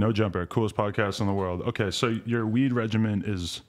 No jumper, coolest podcast in the world. Okay, so your weed regimen is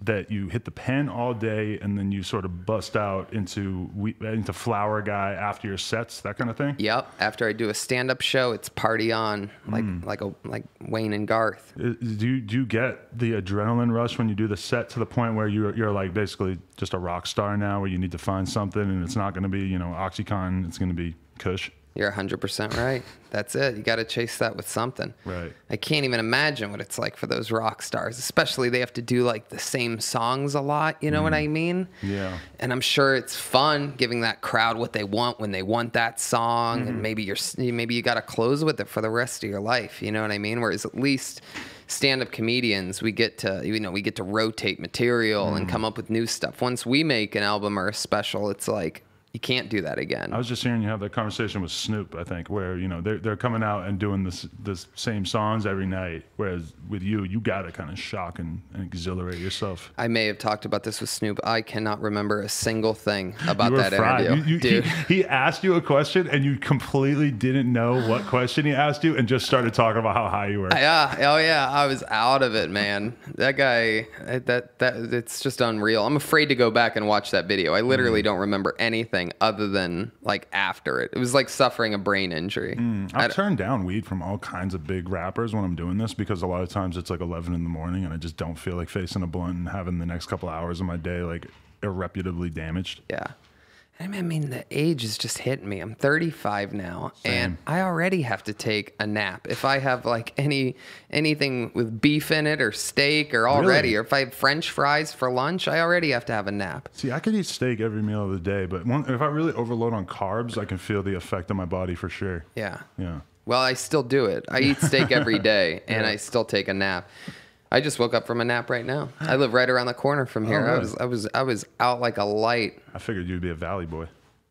that you hit the pen all day and then you sort of bust out into we- into flower guy after your sets, that kind of thing. Yep. After I do a stand-up show, it's party on, like Hmm. like a like Wayne and Garth. Do you, do you get the adrenaline rush when you do the set to the point where you're you're like basically just a rock star now, where you need to find something and it's not going to be you know OxyContin, it's going to be Kush. You're 100% right. That's it. You got to chase that with something. Right. I can't even imagine what it's like for those rock stars, especially they have to do like the same songs a lot. You know what I mean? Yeah. And I'm sure it's fun giving that crowd what they want when they want that song, Mm-hmm. and maybe you're maybe you got to close with it for the rest of your life. You know what I mean? Whereas at least stand-up comedians, we get to you know we get to rotate material Mm-hmm. and come up with new stuff. Once we make an album or a special, it's like you can't do that again. I was just hearing you have that conversation with Snoop, I think, where you know they're they're coming out and doing this this same songs every night, whereas with you, you got to kind of shock and, and exhilarate yourself. I may have talked about this with Snoop. I cannot remember a single thing about that fried. interview, You- you- dude. He, he asked you a question and you completely didn't know what question he asked you and just started talking about how high you were. Yeah, oh yeah, I was out of it, man. That guy, that that it's just unreal. I'm afraid to go back and watch that video. I Mm. literally don't remember anything other than like after it. It was like suffering a brain injury. Mm, I've turned down weed from all kinds of big rappers when I'm doing this because a lot of times it's like 11 in the morning and I just don't feel like facing a blunt and having the next couple hours of my day like irreputably damaged. Yeah. I mean, the age is just hitting me. I'm 35 now, and I already have to take a nap. If I have like any anything with beef in it or steak or already, Really? or if I have French fries for lunch, I already have to have a nap. See, I could eat steak every meal of the day, but one, if I really overload on carbs, I can feel the effect on my body for sure. Yeah. Yeah. Well, I still do it. I eat steak every day, and I still take a nap. I just woke up from a nap right now. I live right around the corner from oh, here. I was, I was, I was out like a light. I figured you'd be a valley boy.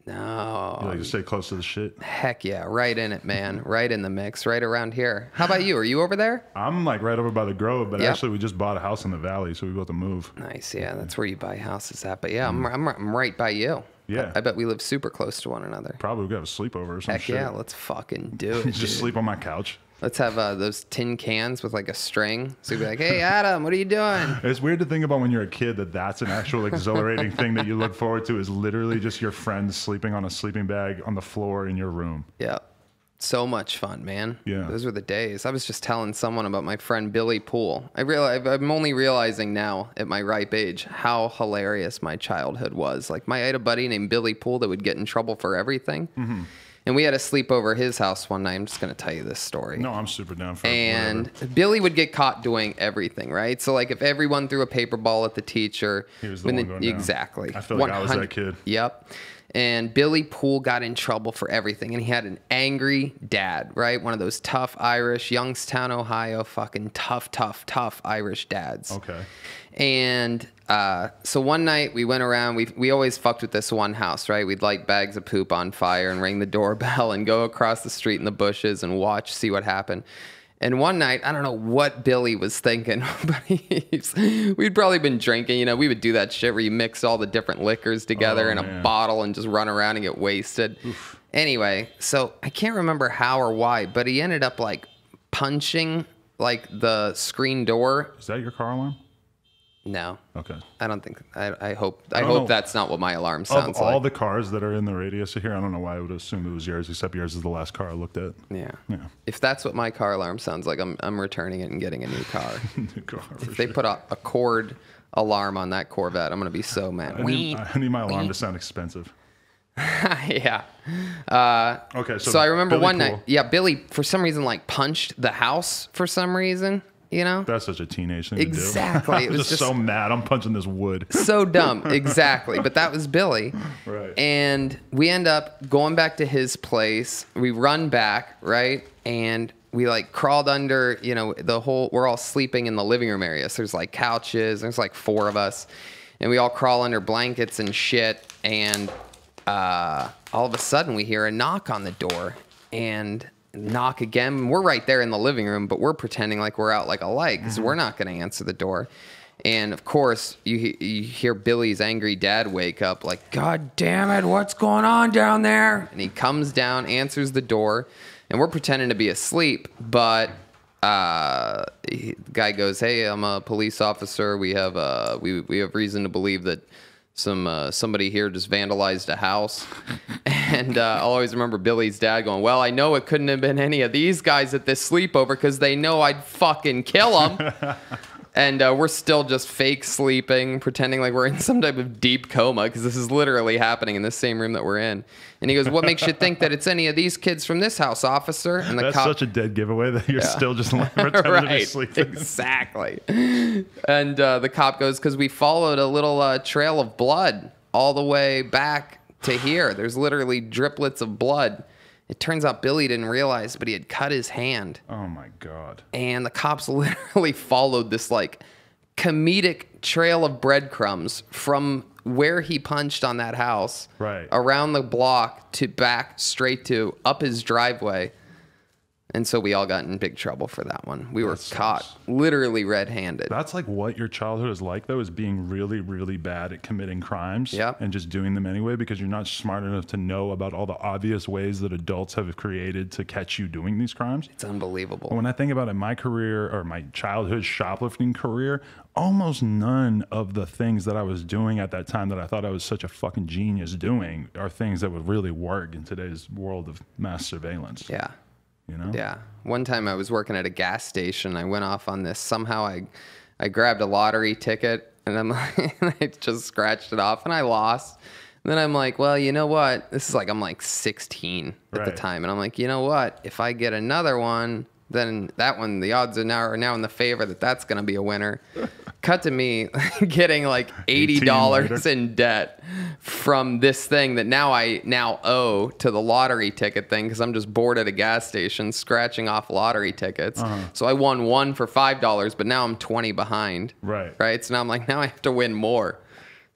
No, You like to stay close to the shit. heck yeah, right in it, man. Right in the mix, right around here. How about you? Are you over there? I'm like right over by the Grove, but Yep. actually we just bought a house in the valley, so we about to move. Nice, yeah. That's where you buy houses at. But yeah, I'm, mm. I'm, I'm right by you. Yeah. I, I bet we live super close to one another. Probably we could have a sleepover or some Heck shit. yeah, let's fucking do it. just dude. sleep on my couch. Let's have uh, those tin cans with like a string. So you'd be like, "Hey, Adam, what are you doing?" It's weird to think about when you're a kid that that's an actual exhilarating thing that you look forward to is literally just your friends sleeping on a sleeping bag on the floor in your room. Yeah. So much fun, man. Yeah. Those were the days. I was just telling someone about my friend Billy Poole. I realize I'm only realizing now at my ripe age how hilarious my childhood was. Like my I had a buddy named Billy Poole that would get in trouble for everything. Mm-hmm. And we had a sleep over at his house one night. I'm just going to tell you this story. No, I'm super down for And whatever. Billy would get caught doing everything, right? So like if everyone threw a paper ball at the teacher, He was the one going down. exactly. I feel like I was that kid. Yep. And Billy Poole got in trouble for everything, and he had an angry dad, right? One of those tough Irish, Youngstown, Ohio, fucking tough, tough, tough Irish dads. Okay. And uh, so one night we went around. We we always fucked with this one house, right? We'd light bags of poop on fire and ring the doorbell and go across the street in the bushes and watch, see what happened. And one night, I don't know what Billy was thinking, but he's, we'd probably been drinking. You know, we would do that shit where you mix all the different liquors together Oh, in a man. bottle and just run around and get wasted. Anyway, so I can't remember how or why, but he ended up like punching like the screen door. Is that your car alarm? No, Okay. I don't think. I, I hope. I, don't hope know. that's not what my alarm sounds Of all like. the cars that are in the radius of here, I don't know why I would assume it was yours, except yours is the last car I looked at. yeah. Yeah. If that's what my car alarm sounds like, I'm I'm returning it and getting a new car. New car if they sure. put a, a cord alarm on that Corvette, I'm gonna be so mad. I need, I need my alarm to sound expensive. yeah. Uh, okay, so, So, I remember Billy one Poole, night, yeah, Billy for some reason like punched the house for some reason. You know, That's such a teenage thing Exactly, to do. it I'm was just, just- so mad. I'm punching this wood. so dumb. Exactly. But that was Billy. Right. And we end up going back to his place. We run back, right? And we like crawled under, you know, the whole, we're all sleeping in the living room area. So there's like couches, there's like four of us. And we all crawl under blankets and shit. And uh, all of a sudden we hear a knock on the door and knock again. We're right there in the living room, but we're pretending like we're out like a light because we're not going to answer the door. And of course, you, you hear Billy's angry dad wake up, like, God damn it, what's going on down there? And he comes down, answers the door, and we're pretending to be asleep, but uh, he, the guy goes, "Hey, I'm a police officer. We have uh, we we have reason to believe that some uh, somebody here just vandalized a house." and uh, I'll always remember Billy's dad going, "Well, I know it couldn't have been any of these guys at this sleepover because they know I'd fucking kill them." and uh, we're still just fake sleeping, pretending like we're in some type of deep coma because this is literally happening in the same room that we're in. And he goes, "What makes you think that it's any of these kids from this house, officer?" And the That's cop, such a dead giveaway that you're still just pretending to be sleeping. exactly. And uh, the cop goes, "Because we followed a little uh, trail of blood all the way back to here. There's literally driplets of blood." It turns out Billy didn't realize, but he had cut his hand Oh my god. and the cops literally followed this like comedic trail of breadcrumbs from where he punched on that house Right. around the block to back straight to up his driveway and so we all got in big trouble for that one we were caught literally red-handed That's like what your childhood is like, though, is being really, really bad at committing crimes Yep. and just doing them anyway because you're not smart enough to know about all the obvious ways that adults have created to catch you doing these crimes. it's unbelievable When I think about it, my career or my childhood shoplifting career, almost none of the things that I was doing at that time that I thought I was such a fucking genius doing are things that would really work in today's world of mass surveillance. yeah You know? Yeah. One time I was working at a gas station. I went off on this. Somehow I, I grabbed a lottery ticket and I'm like, I just scratched it off and I lost. And then I'm like, well, you know what? This is like I'm like 16 at the time, and I'm like, you know what? If I get another one, then that one, the odds are now are now in the favor that that's gonna be a winner. Cut to me getting like eighty dollars in debt from this thing that now I now owe to the lottery ticket thing because I'm just bored at a gas station scratching off lottery tickets. Uh-huh. So I won one for five dollars, but now I'm twenty behind. Right. Right. So now I'm like, now I have to win more.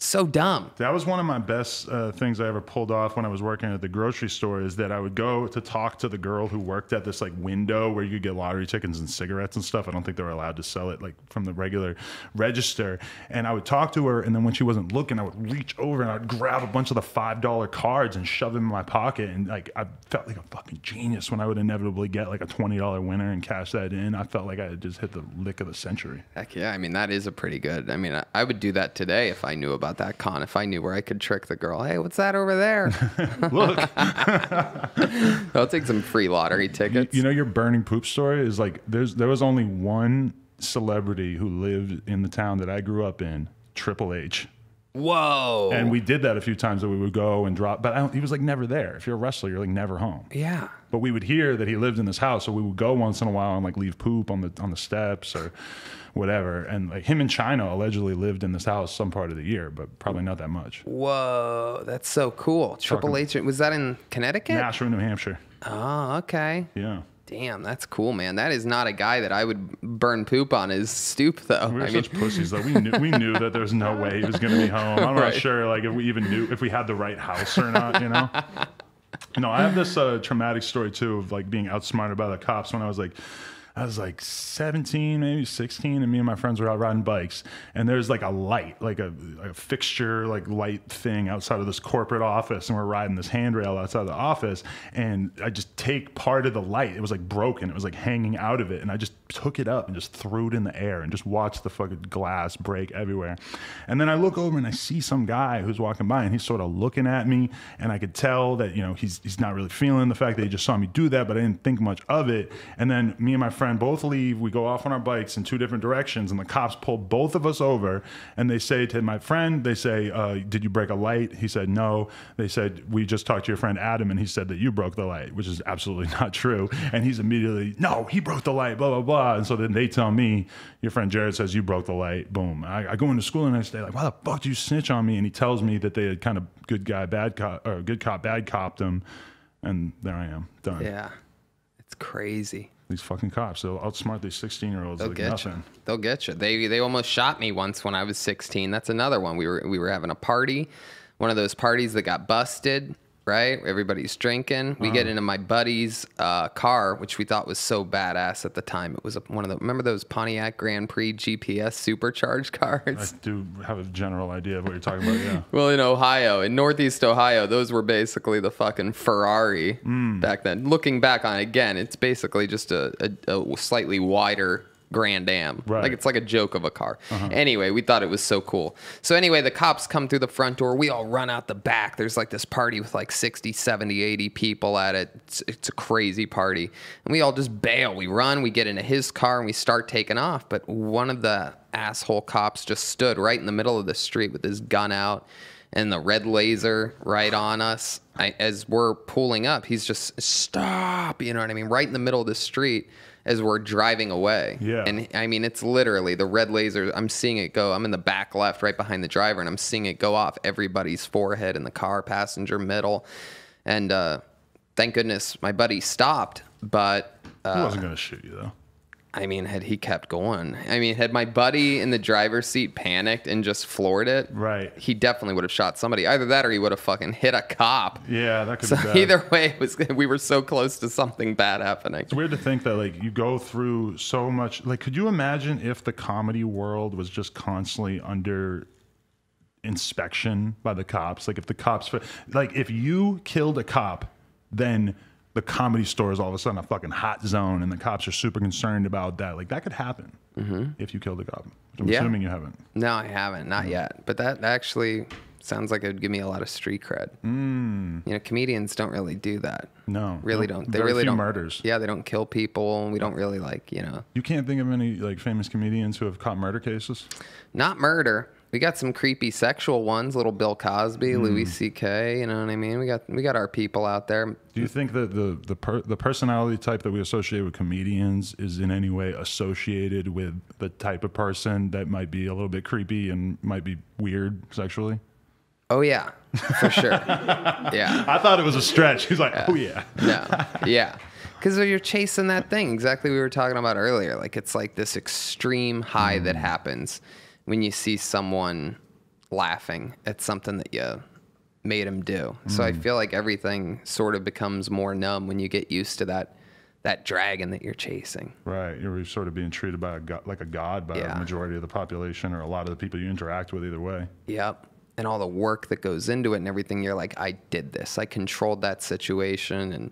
So dumb. That was one of my best uh, things I ever pulled off when I was working at the grocery store. Is that I would go to talk to the girl who worked at this like window where you could get lottery tickets and cigarettes and stuff. I don't think they were allowed to sell it like from the regular register. And I would talk to her, and then when she wasn't looking, I would reach over and I'd grab a bunch of the five dollar cards and shove them in my pocket. And like I felt like a fucking genius when I would inevitably get like a twenty dollar winner and cash that in. I felt like I had just hit the lick of the century. Heck yeah. I mean, that is a pretty good. I mean, I, I would do that today if I knew about that con. If I knew where I could trick the girl. Hey, what's that over there? Look. I'll take some free lottery tickets. You know your burning poop story is like there's there was only one celebrity who lived in the town that I grew up in, Triple H. Whoa. And we did that a few times that we would go and drop, but I don't, he was like never there. If you're a wrestler, you're like never home. yeah. But we would hear that he lived in this house, so we would go once in a while and like leave poop on the on the steps or whatever. And like him and Chyna allegedly lived in this house some part of the year, but probably not that much. Whoa. That's so cool. Triple H. Was that in Connecticut? Nashua, New Hampshire. Oh, okay. Yeah. Damn, that's cool, man. That is not a guy that I would burn poop on his stoop, though. We were I mean, such pussies though. We knew we knew that there was no way he was going to be home. I'm not sure like if we even knew if we had the right house or not. You know. Know, I have this uh, traumatic story too of like being outsmarted by the cops when I was like. I was like 17, maybe 16, and me and my friends were out riding bikes. And there's like a light, like a, a fixture, like light thing outside of this corporate office. And we're riding this handrail outside of the office. And I just take part of the light. It was like broken. It was like hanging out of it. And I just took it up and just threw it in the air and just watched the fucking glass break everywhere. And then I look over and I see some guy who's walking by and he's sort of looking at me. And I could tell that, you know, he's, he's not really feeling the fact that he just saw me do that, but I didn't think much of it. And then me and my friend both leave. We go off on our bikes in two different directions. And the cops pull both of us over and they say to my friend, they say, uh, Did you break a light? He said, No. They said, We just talked to your friend Adam and he said that you broke the light, which is absolutely not true. And he's immediately, No, he broke the light, blah, blah, blah. And so then they tell me, Your friend Jared says you broke the light. Boom. I, I go into school the next day, like, Why the fuck do you snitch on me? And he tells me that they had kind of good guy, bad cop, or good cop, bad copped him. And there I am, done. yeah. It's crazy. These fucking cops, they'll outsmart these 16 year olds They'll like get nothing. you. They'll get you. They they almost shot me once when I was 16. That's another one. We were we were having a party, one of those parties that got busted, right? Everybody's drinking. We get into my buddy's uh, car, which we thought was so badass at the time. It was one of the remember those Pontiac Grand Prix GPS supercharged cars. I do have a general idea of what you're talking about. Yeah. Well, in Ohio, in Northeast Ohio, those were basically the fucking Ferrari back then. Looking back on it again, it's basically just a, a, a slightly wider Grand Am. Right. Like it's like a joke of a car. Uh-huh. Anyway, we thought it was so cool. So anyway, the cops come through the front door. We all run out the back. There's like this party with like 60, 70, 80 people at it. It's, it's a crazy party. And we all just bail. We run, we get into his car and we start taking off. But one of the asshole cops just stood right in the middle of the street with his gun out and the red laser right on us. I, as we're pulling up, he's just stop. You know what I mean? Right in the middle of the street as we're driving away. Yeah. And I mean, it's literally the red laser. I'm seeing it go. I'm in the back left, right behind the driver, and I'm seeing it go off everybody's forehead in the car, passenger middle. And uh, thank goodness my buddy stopped. But He uh, wasn't gonna shoot you though. I mean, had he kept going, I mean, had my buddy in the driver's seat panicked and just floored it, Right. He definitely would have shot somebody. Either that, or he would have fucking hit a cop. Yeah, that could So be bad. either way, it was we were so close to something bad happening. It's weird to think that like you go through so much. Like, could you imagine if the comedy world was just constantly under inspection by the cops? Like, if the cops, like, if you killed a cop, then the comedy store is all of a sudden a fucking hot zone, and the cops are super concerned about that. Like, that could happen if you killed a cop. Which I'm Mm-hmm. Yeah. assuming you haven't. No, I haven't, not yet. But that actually sounds like it would give me a lot of street cred. Mm. You know, comedians don't really do that. No, Really no, don't. They really don't. murders. Yeah, they don't kill people. We don't really like, you know, You can't think of any like famous comedians who have caught murder cases. not murder. We got some creepy sexual ones, little Bill Cosby, Hmm. Louis C.K. You know what I mean? We got we got our people out there. Do you think that the the per, the personality type that we associate with comedians is in any way associated with the type of person that might be a little bit creepy and might be weird sexually? Oh yeah, for sure. yeah. I thought it was a stretch. He's like, oh yeah. No. Yeah. Because you're chasing that thing. Exactly we were talking about earlier. Like it's like this extreme high that happens when you see someone laughing at something that you made them do. So I hmm. feel like everything sort of becomes more numb when you get used to that that dragon that you're chasing. Right, you're sort of being treated by a god, like a god by Yeah. a majority of the population or a lot of the people you interact with. Either way, Yep. And all the work that goes into it and everything, you're like, I did this. I controlled that situation and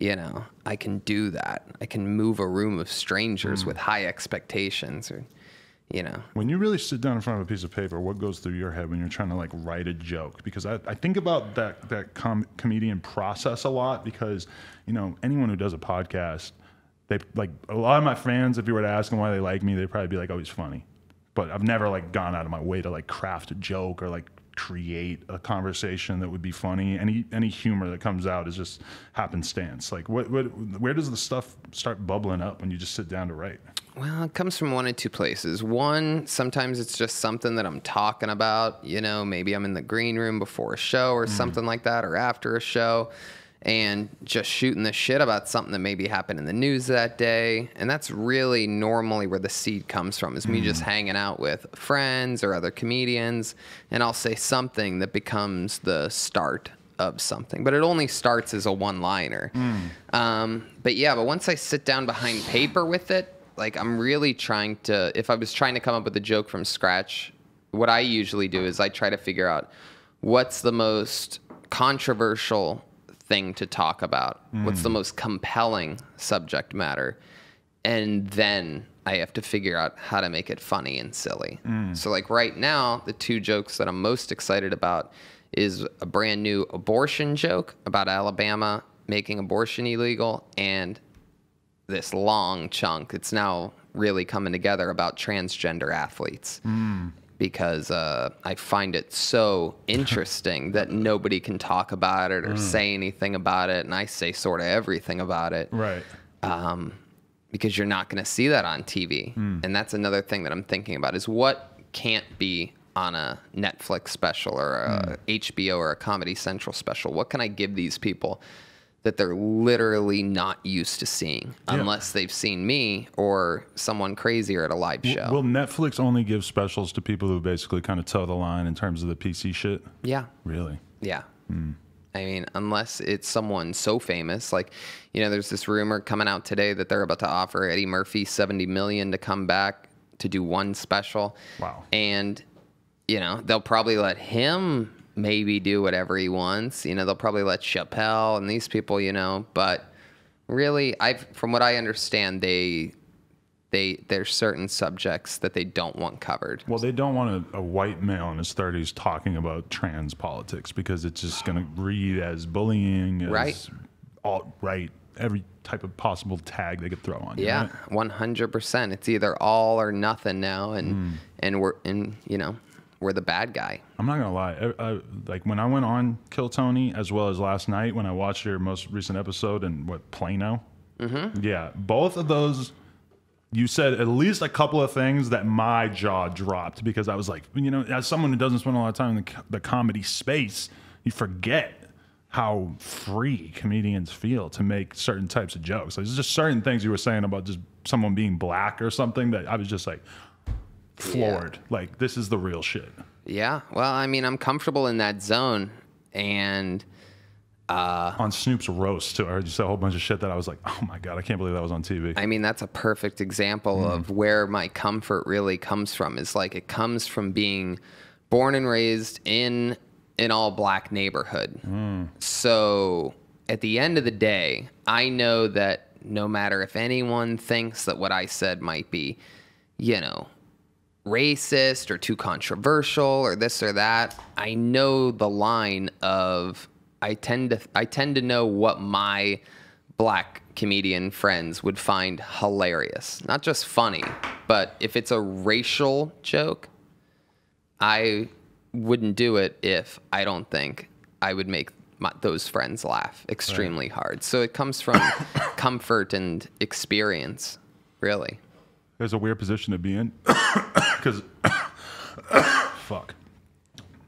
you know, I can do that. I can move a room of strangers hmm. with high expectations or you know. when you really sit down in front of a piece of paper, what goes through your head when you're trying to like write a joke? Because I, I think about that that com- comedian process a lot because you know anyone who does a podcast, they like a lot of my fans. If you were to ask them why they like me, they'd probably be like, "Oh, he's funny." But I've never like gone out of my way to like craft a joke or like create a conversation that would be funny. Any any humor that comes out is just happenstance. Like what what where does the stuff start bubbling up when you just sit down to write? Well, it comes from one of two places. One, sometimes it's just something that I'm talking about. You know, maybe I'm in the green room before a show or mm-hmm. something like that, or after a show, and just shooting the shit about something that maybe happened in the news that day. And that's really normally where the seed comes from, is me just mm-hmm. hanging out with friends or other comedians, and I'll say something that becomes the start of something. But it only starts as a one liner. Mm. Um, but yeah, but once I sit down behind paper with it, like I'm really trying to, if I was trying to come up with a joke from scratch, what I usually do is I try to figure out what's the most controversial thing to talk about, what's the hmm. most compelling subject matter, and then I have to figure out how to make it funny and silly. Hmm. So, like right now, the two jokes that I'm most excited about is a brand new abortion joke about Alabama making abortion illegal and this long chunk. It's now really coming together about transgender athletes. Because uh, I find it so interesting that nobody can talk about it or say anything about it, and I say sort of everything about it Right. um, because you're not going to see that on TV. And that's another thing that I'm thinking about is what can't be on a Netflix special or a HBO or a Comedy Central special. What can I give these people that they're literally not used to seeing unless they've seen me or someone crazier at a live show? Will Netflix only give specials to people who basically kind of toe the line in terms of the PC shit? yeah. Really? Yeah. Hmm. I mean, unless it's someone so famous, like you know, there's this rumor coming out today that they're about to offer Eddie Murphy 70 million to come back to do one special. Wow. And you know, they'll probably let him maybe do whatever he wants. You know, they'll probably let Chappelle and these people, you know, but really, I've from what I understand, they they there's certain subjects that they don't want covered. Well, they don't want a, a white male in his 30s talking about trans politics because it's just going to read as bullying, as Right. alt right, every type of possible tag they could throw on. you, Yeah, one hundred percent. It's either all or nothing now, and hmm. and we're and you know we're the bad guy. I'm not gonna lie. I, I, like when I went on Kill Tony, as well as last night when I watched your most recent episode in what Plano. Mm-hmm. Yeah, both of those. You said at least a couple of things that my jaw dropped because I was like, you know, as someone who doesn't spend a lot of time in the, the comedy space, you forget how free comedians feel to make certain types of jokes. Like, There's just certain things you were saying about just someone being black or something that I was just like floored. Like this is the real shit. Yeah. Well, I mean, I'm comfortable in that zone, and uh, on Snoop's roast too. I heard you say a whole bunch of shit that I was like, oh my god, I can't believe that was on TV. I mean, that's a perfect example mm-hmm. of where my comfort really comes from. Is like it comes from being born and raised in an all black neighborhood. Mm. So at the end of the day, I know that no matter if anyone thinks that what I said might be, you know, racist or too controversial or this or that, I know the line of I tend to I tend to know what my black comedian friends would find hilarious. Not just funny, but if it's a racial joke, I wouldn't do it if I don't think I would make my, those friends laugh extremely hard. So it comes from comfort and experience, really. There's a weird position to be in because fuck,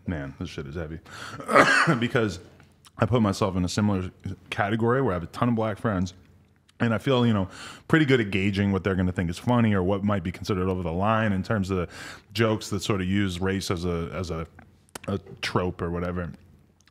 man, this shit is heavy. because I put myself in a similar category where I have a ton of black friends. And I feel, you know, pretty good at gauging what they're going to think is funny or what might be considered over the line in terms of jokes that sort of use race as a as a, a trope or whatever.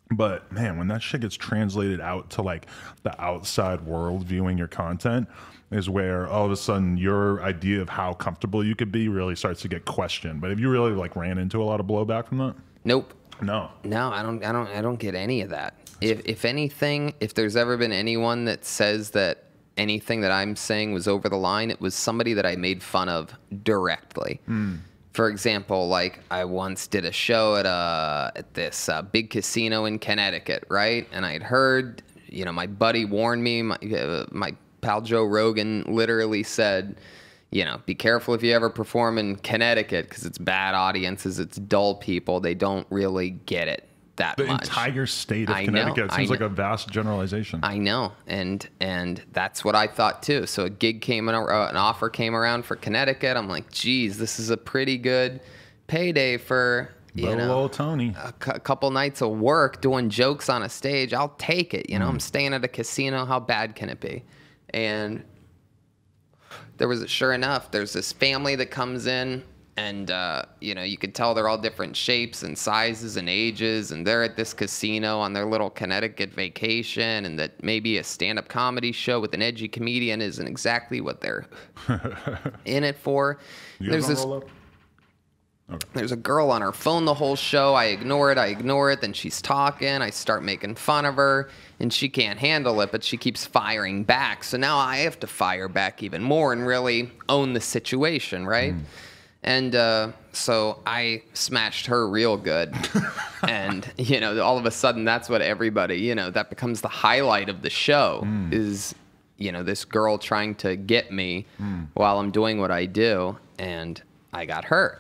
But man, when that shit gets translated out to like the outside world viewing your content, is where all of a sudden your idea of how comfortable you could be really starts to get questioned. But have you really like ran into a lot of blowback from that? Nope. No. No, I don't. I don't. I don't get any of that. If if anything, if there's ever been anyone that says that anything that I'm saying was over the line, it was somebody that I made fun of directly. For example, like I once did a show at a at this uh, big casino in Connecticut, right? And I'd heard, you know, my buddy warned me. My, uh, my pal Joe Rogan literally said, you know, be careful if you ever perform in Connecticut because it's bad audiences, it's dull people. They don't really get it that The much. entire state of I Connecticut I seems like a vast generalization. I know, and and that's what I thought too. So a gig came, in, uh, an offer came around for Connecticut. I'm like, geez, this is a pretty good payday for you Little know old Tony. a cou- couple nights of work doing jokes on a stage. I'll take it. You know, I'm staying at a casino. How bad can it be? And there was sure enough there's this family that comes in and uh, you know you could tell they're all different shapes and sizes and ages and they're at this casino on their little connecticut vacation and that maybe a stand-up comedy show with an edgy comedian isn't exactly what they're in it for. There's this up? there's a girl on her phone the whole show. I ignore it. I ignore it. Then she's talking. I start making fun of her, and she can't handle it, but she keeps firing back. So now I have to fire back even more and really own the situation, right? Hmm. And uh, so I smashed her real good. and, you know, all of a sudden that's what everybody, you know, that becomes the highlight of the show hmm. is, you know, this girl trying to get me hmm. while I'm doing what I do. And I got her.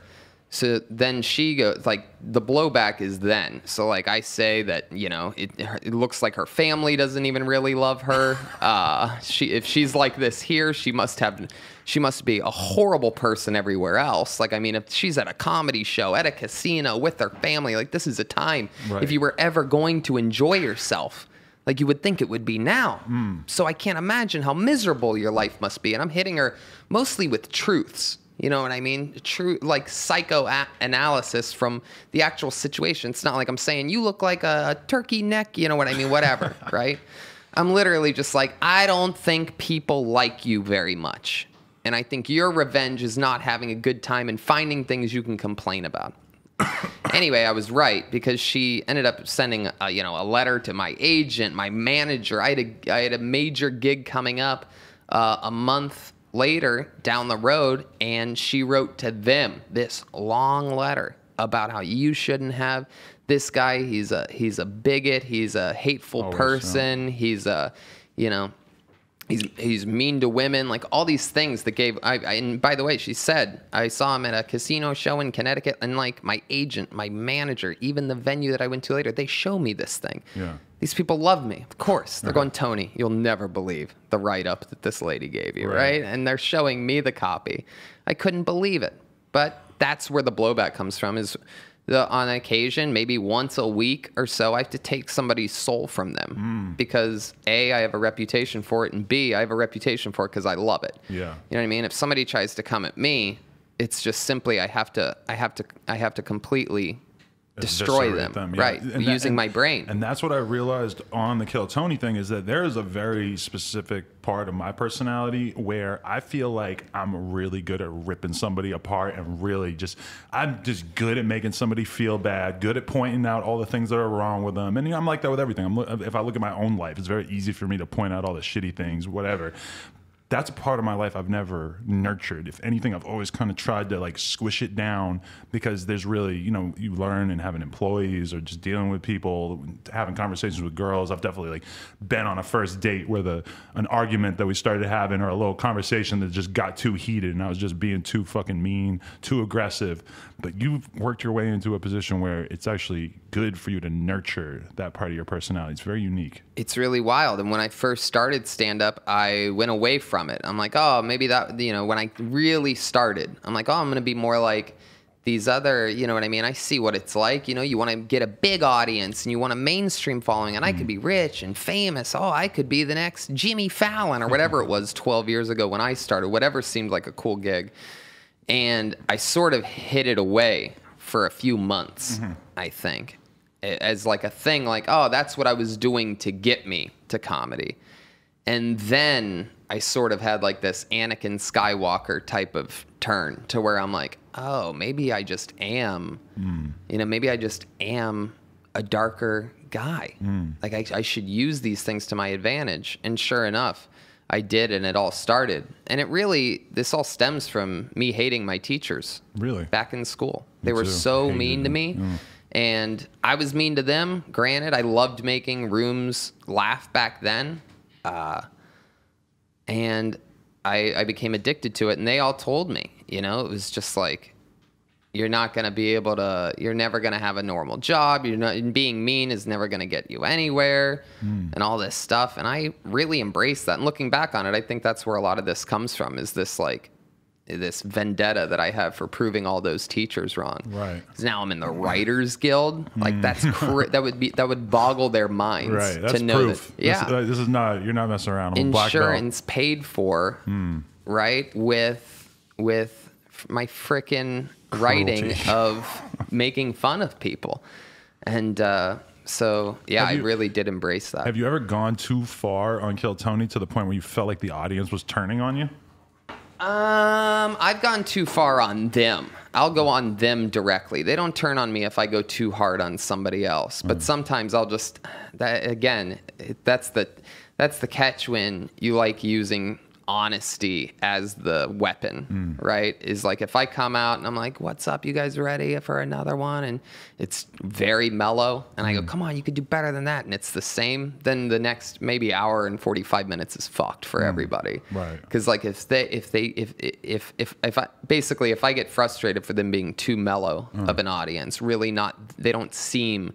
So then she goes like the blowback is then. So like I say that you know it, it looks like her family doesn't even really love her. Uh, she if she's like this here, she must have she must be a horrible person everywhere else. Like I mean, if she's at a comedy show at a casino with her family, like this is a time Right. if you were ever going to enjoy yourself. Like you would think it would be now. So I can't imagine how miserable your life must be. And I'm hitting her mostly with truths You know what I mean? True, like psychoanalysis from the actual situation. It's not like I'm saying you look like a, a turkey neck. You know what I mean? Whatever, right? I'm literally just like, I don't think people like you very much. And I think your revenge is not having a good time and finding things you can complain about. anyway, I was right because she ended up sending a, you know a letter to my agent, my manager. I had a I had a major gig coming up uh, a month later down the road, and she wrote to them this long letter about how you shouldn't have this guy. He's a he's a bigot. He's a hateful oh, Always, yeah. person. He's a you know he's he's mean to women like all these things that gave I, I and by the way she said i saw him at a casino show in connecticut and like my agent my manager even the venue that i went to later they show me this thing Yeah. These people love me of course they're going tony you'll never believe the write-up that this lady gave you Right. right and they're showing me the copy i couldn't believe it but that's where the blowback comes from is the, on occasion, maybe once a week or so, I have to take somebody's soul from them Hmm. because A, I have a reputation for it, and B, I have a reputation for it because I love it. Yeah. You know what I mean? If somebody tries to come at me, it's just simply I have to, I have to, I have to completely destroy Eviscerate them, yeah. right? And that- using and- my brain. And that's what I realized on the Kill Tony thing is that there is a very specific part of my personality where I feel like I'm really good at ripping somebody apart and really just I'm just good at making somebody feel bad, good at pointing out all the things that are wrong with them. And you know, I'm like that with everything. I'm, if I look at my own life, it's very easy for me to point out all the shitty things, whatever that's a part of my life I've never nurtured. If anything, I've always kind of tried to like squish it down because there's really, you know, you learn and having employees or just dealing with people, having conversations with girls. I've definitely like been on a first date where the an argument that we started having or a little conversation that just got too heated and I was just being too fucking mean, too aggressive. But you've worked your way into a position where it's actually good for you to nurture that part of your personality. It's very unique. it's really wild. And when I first started stand up, I went away from it. I'm like, oh, maybe that, you know, when I really started, I'm like, oh, I'm going to be more like these other, you know what I mean? I see what it's like. You know, you want to get a big audience and you want a mainstream following, and I could be mm-hmm. rich and famous. Oh, I could be the next Jimmy Fallon or whatever it was 12 years ago when I started, whatever seemed like a cool gig. And I sort of hid it away for a few months, mm-hmm. I think, as like a thing, like, oh, that's what I was doing to get me to comedy. And then I sort of had like this Anakin Skywalker type of turn to where I'm like, oh, maybe I just am, hmm. you know, maybe I just am a darker guy. Hmm. Like I, I should use these things to my advantage. And sure enough, I did, and it all started. And it really, this all stems from me hating my teachers Really? back in school. They were too. so Hated mean to me. Oh. And I was mean to them. Granted, I loved making rooms laugh back then. Uh, and I, I became addicted to it. And they all told me, you know, it was just like, you're not going to be able to, you're never going to have a normal job. You're not, and being mean is never going to get you anywhere and all this stuff. And I really embraced that. And looking back on it, I think that's where a lot of this comes from is this like, this vendetta that I have for proving all those teachers wrong. Right. 'Cause Now I'm in the Writers Guild. Like that's cra- that would be that would boggle their minds Right. That's to know proof. that. Yeah, This, uh, this is not, you're not messing around. I'm a black belt. insurance paid for, Hmm. right? With with my frickin' writing of making fun of people, and uh, so yeah, Have I really did embrace that. Have you ever gone too far on Kill Tony to the point where you felt like the audience was turning on you? Um, I've gone too far on them. I'll go on them directly. They don't turn on me if I go too hard on somebody else. But sometimes I'll just that again, that's the that's the catch when you like using honesty as the weapon, right? Is like if I come out and I'm like, "What's up? You guys ready for another one?" and it's very mellow and I go, mm. "Come on, you could do better than that." And it's the same, then the next maybe hour and 45 minutes is fucked for mm. everybody. Right. Because like if they if they if if if if I basically if I get frustrated for them being too mellow mm. of an audience, really not they don't seem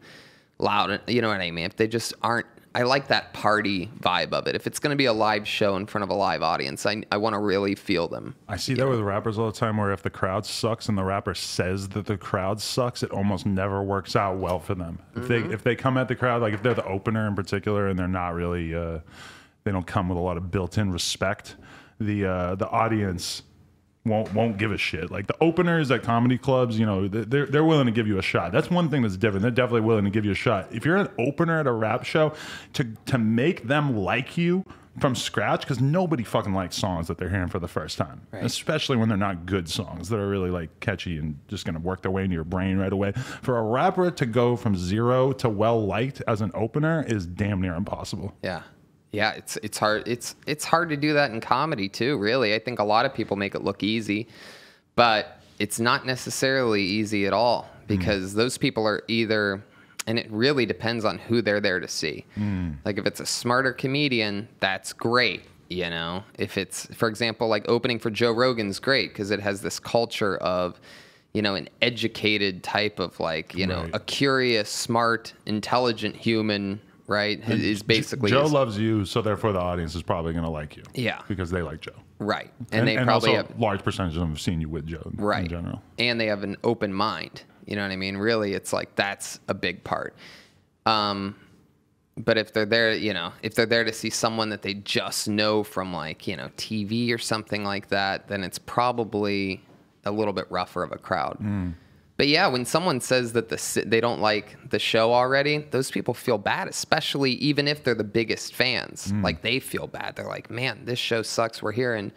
loud. You know what I mean? If they just aren't. I like that party vibe of it. If it's going to be a live show in front of a live audience, I, I want to really feel them. I see that with rappers all the time where if the crowd sucks and the rapper says that the crowd sucks, it almost never works out well for them. If they if they come at the crowd, like if they're the opener in particular and they're not really uh, they don't come with a lot of built-in respect, the uh, the audience won't won't give a shit. Like the openers at comedy clubs, you know, they're they're willing to give you a shot. That's one thing that's different. They're definitely willing to give you a shot. If you're an opener at a rap show, to to make them like you from scratch, because nobody fucking likes songs that they're hearing for the first time, Right. especially when they're not good songs that are really like catchy and just gonna work their way into your brain right away. For a rapper to go from zero to well liked as an opener is damn near impossible. Yeah. Yeah, it's it's hard it's it's hard to do that in comedy too, really. I think a lot of people make it look easy, but it's not necessarily easy at all hmm. because those people are either and it really depends on who they're there to see. Hmm. Like if it's a smarter comedian, that's great, you know. If it's for example like opening for Joe Rogan's great because it has this culture of you know, an educated type of like, you know, Right. a curious, smart, intelligent human, right? Is basically Joe his- loves you, so therefore the audience is probably gonna like you. Yeah. because they like Joe. right, and, they probably also have large percentage of them have seen you with Joe right, in general. and they have an open mind. You know what I mean? Really, it's like that's a big part. Um, but if they're there, you know, if they're there to see someone that they just know from like you know TV or something like that, then it's probably a little bit rougher of a crowd. But yeah, when someone says that the they don't like the show already, those people feel bad, especially even if they're the biggest fans. Mm. Like they feel bad. They're like, "Man, this show sucks. We're here in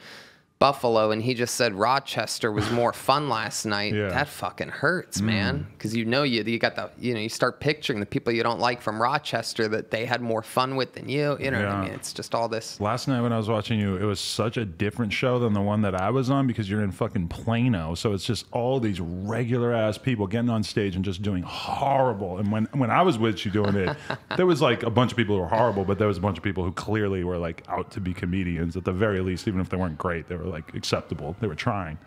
Buffalo and he just said Rochester was more fun last night." Yeah. That fucking hurts, mm. man. Cuz you know you you got the you know, you start picturing the people you don't like from Rochester that they had more fun with than you. You know what I mean? It's just all this Last night when I was watching you, it was such a different show than the one that I was on because you're in fucking Plano. So it's just all these regular ass people getting on stage and just doing horrible. And when when I was with you doing it, there was like a bunch of people who were horrible, but there was a bunch of people who clearly were like out to be comedians at the very least, even if they weren't great, they were like acceptable. They were trying.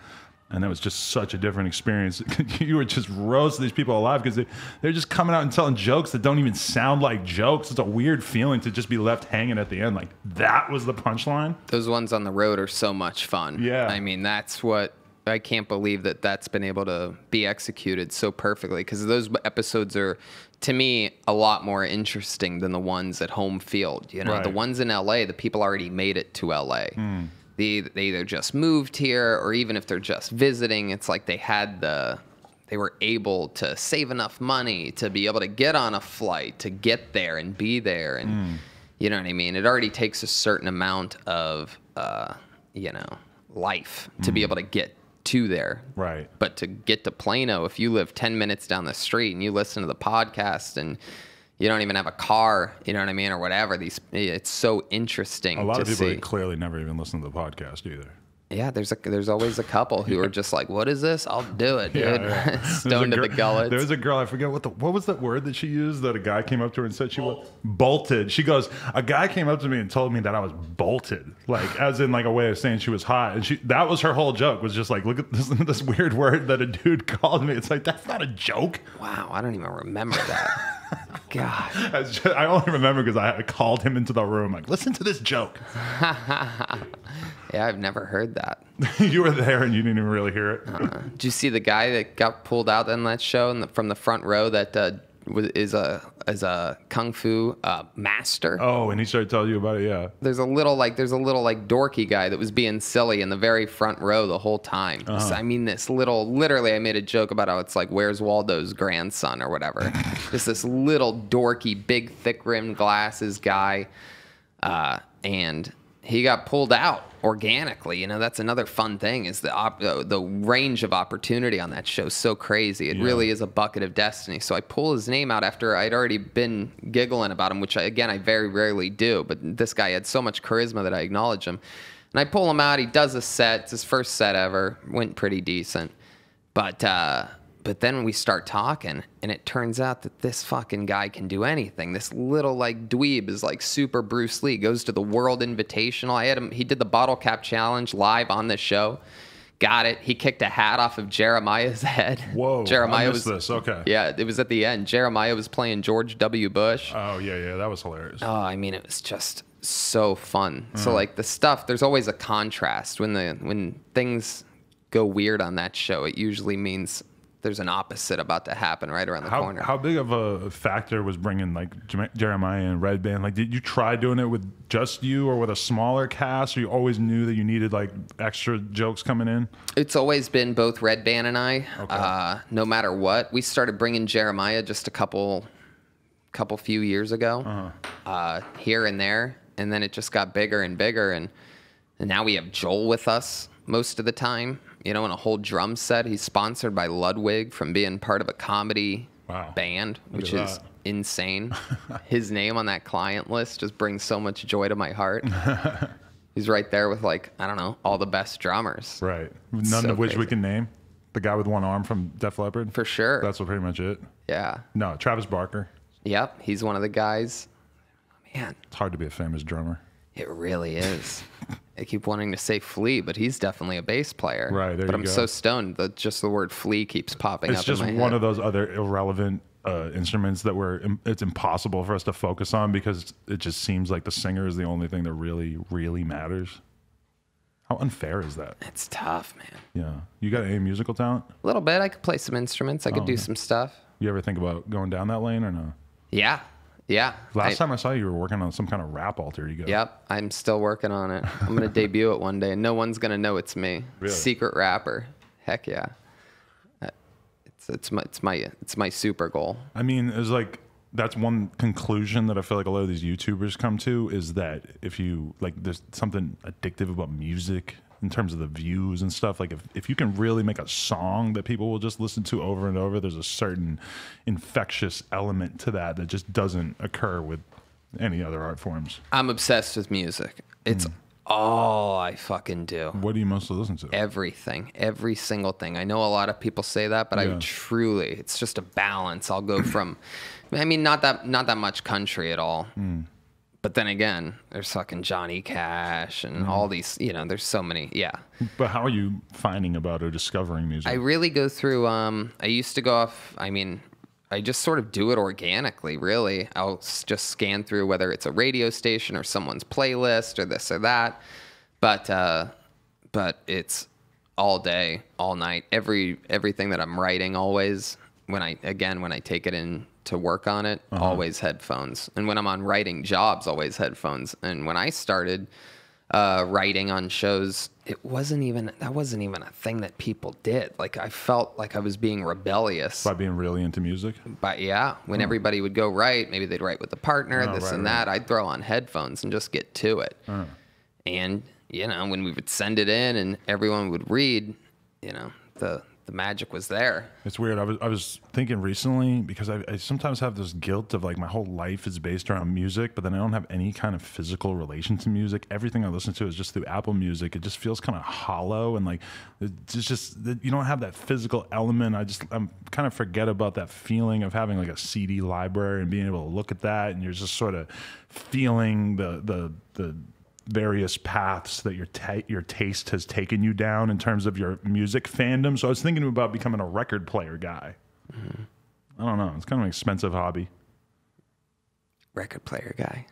And that was just such a different experience. you were just roasting these people alive because they, they're just coming out and telling jokes that don't even sound like jokes. It's a weird feeling to just be left hanging at the end. Like, that was the punchline. those ones on the road are so much fun. Yeah. I mean, that's what I can't believe that that's been able to be executed so perfectly because those episodes are, to me, a lot more interesting than the ones at home field. You know, the ones in LA, the people already made it to LA. Hmm. They, they either just moved here or even if they're just visiting, it's like they had the. They were able to save enough money to be able to get on a flight, to get there and be there. And you know what I mean? It already takes a certain amount of, uh, you know, life to be able to get to there. Right. But to get to Plano, if you live 10 minutes down the street and you listen to the podcast and you don't even have a car, you know what I mean, or whatever, these it's so interesting A lot of people see. clearly never even listen to the podcast either. Yeah, there's a there's always a couple who are just like, "What is this? I'll do it, dude." Yeah, yeah. There's a Stoned to the gullets. There's a girl, I forget what the what was that word that she used that a guy came up to her and said she was bolted. She goes, a guy came up to me and told me that I was bolted, like as in like a way of saying she was hot. And she that was her whole joke was just like, look at this this weird word that a dude called me. It's like that's not a joke. wow, I don't even remember that. God. Just- I only remember because I called him into the room like, listen to this joke. Yeah, I've never heard that. you were there and you didn't even really hear it. Did you see the guy that got pulled out in that show in the, from the front row that uh, was, is a is a kung fu uh, master? Oh, and he started telling you about it. Yeah. There's a little like there's a little like dorky guy that was being silly in the very front row the whole time. Uh-huh. So, I mean, this little literally, I made a joke about how it's like where's Waldo's grandson or whatever. Just this little dorky, big, thick rimmed glasses guy, uh, and he got pulled out organically. You know, that's another fun thing is the op- uh, the range of opportunity on that show is so crazy. It Yeah. really is a bucket of destiny. So I pull his name out after I'd already been giggling about him, which I, again I very rarely do. But this guy had so much charisma that I acknowledge him, and I pull him out. He does a set. It's his first set ever. Went pretty decent, but. uh but then we start talking, and it turns out that this fucking guy can do anything. This little like dweeb is like super Bruce Lee. Goes to the World Invitational. I had him. He did the bottle cap challenge live on this show. Got it. He kicked a hat off of Jeremiah's head. Whoa. Jeremiah was this. Okay. Yeah, it was at the end. Jeremiah was playing George W. Bush. Oh yeah, yeah. That was hilarious. Oh, I mean, it was just so fun. Mm. So like the stuff, there's always a contrast when the when things go weird on that show. It usually means there's an opposite about to happen right around the How, corner. how big of a factor was bringing like Jeremiah and Redban? Like, did you try doing it with just you or with a smaller cast? Or you always knew that you needed like extra jokes coming in? It's always been both Redban and I. Uh, no matter what, we started bringing Jeremiah just a couple, couple few years ago, Uh-huh. uh, here and there, and then it just got bigger and bigger, and, and now we have Joel with us most of the time. You know, in a whole drum set. He's sponsored by Ludwig from being part of a comedy Wow. band, which is that. insane. His name on that client list just brings so much joy to my heart. He's right there with like I don't know all the best drummers. Right. None So of which we can name. The guy with one arm from Def Leppard. For sure. That's pretty much it. Yeah. No, Travis Barker. Yep. He's one of the guys. Man, It's hard to be a famous drummer. it really is. I keep wanting to say Flea, but he's definitely a bass player. Right, there But I'm go. so stoned that just the word Flea keeps popping It's up just in my one head. of those other irrelevant uh, instruments that we're it's impossible for us to focus on because it just seems like the singer is the only thing that really really matters. How unfair is that? it's tough, man. Yeah. You got any musical talent? A little bit. I could play some instruments. I could Oh, do okay. some stuff. You ever think about going down that lane or no? Yeah. Yeah. Last I- time I saw you, you were working on some kind of rap alter ego. Yep, I'm still working on it. I'm gonna debut it one day, and no one's gonna know it's me. Really? Secret rapper. Heck yeah. Uh, It's it's my it's my it's my super goal. I mean, it's like that's one conclusion that I feel like a lot of these YouTubers come to is that if you like, there's something addictive about music in terms of the views and stuff. Like, if, if you can really make a song that people will just listen to over and over, there's a certain infectious element to that that just doesn't occur with any other art forms. I'm obsessed with music. It's Hmm. all I fucking do. What do you mostly listen to? Everything, every single thing. I know a lot of people say that, but I truly, it's just a balance. I'll go from, I mean, not that not that much country at all. Hmm. But then again, there's fucking Johnny Cash and Hmm. all these. You know, there's so many. Yeah. But how are you finding about or discovering music? I really go through. Um, I used to go off. I mean, I just sort of do it organically. Really, I'll just scan through whether it's a radio station or someone's playlist or this or that. But uh, but it's all day, all night. Every everything that I'm writing, always when I again when I take it in to work on it, always headphones. And when I'm on writing jobs, always headphones. And when I started uh, writing on shows, it wasn't even that wasn't even a thing that people did. Like I felt like I was being rebellious. by being really into music. But yeah, when everybody would go write, maybe they'd write with a partner, Oh, this right, and right. that. I'd throw on headphones and just get to it. And you know, when we would send it in and everyone would read, you know, the the magic was there. It's weird. I was I was thinking recently because I, I sometimes have this guilt of like my whole life is based around music, but then I don't have any kind of physical relation to music. Everything I listen to is just through Apple Music. It just feels kind of hollow and like it's just you don't have that physical element. I just I'm kind of forget about that feeling of having like a CD library and being able to look at that and you're just sort of feeling the the the various paths that your ta- your taste has taken you down in terms of your music fandom. So I was thinking about becoming a record player guy. Mm-hmm. I don't know. It's kind of an expensive hobby. Record player guy.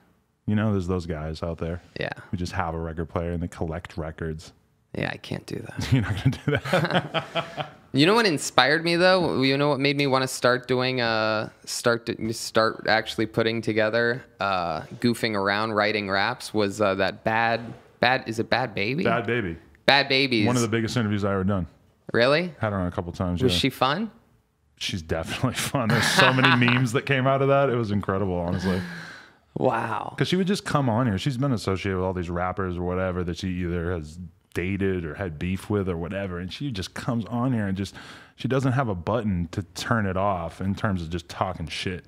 You know, there's those guys out there Yeah. who just have a record player and they collect records. Yeah, I can't do that. You're not gonna do that. You know what inspired me though? You know what made me want to start doing uh start to start actually putting together uh goofing around writing raps was uh, that bad bad is it bad baby? Bad baby. Bad babies. One of the biggest interviews I ever done. Really? Had her on a couple times. Was yeah. she fun? She's definitely fun. There's so many memes that came out of that. It was incredible, honestly. Wow. Because she would just come on here. She's been associated with all these rappers or whatever that she either has dated or had beef with or whatever. And she just comes on here and just, she doesn't have a button to turn it off in terms of just talking shit.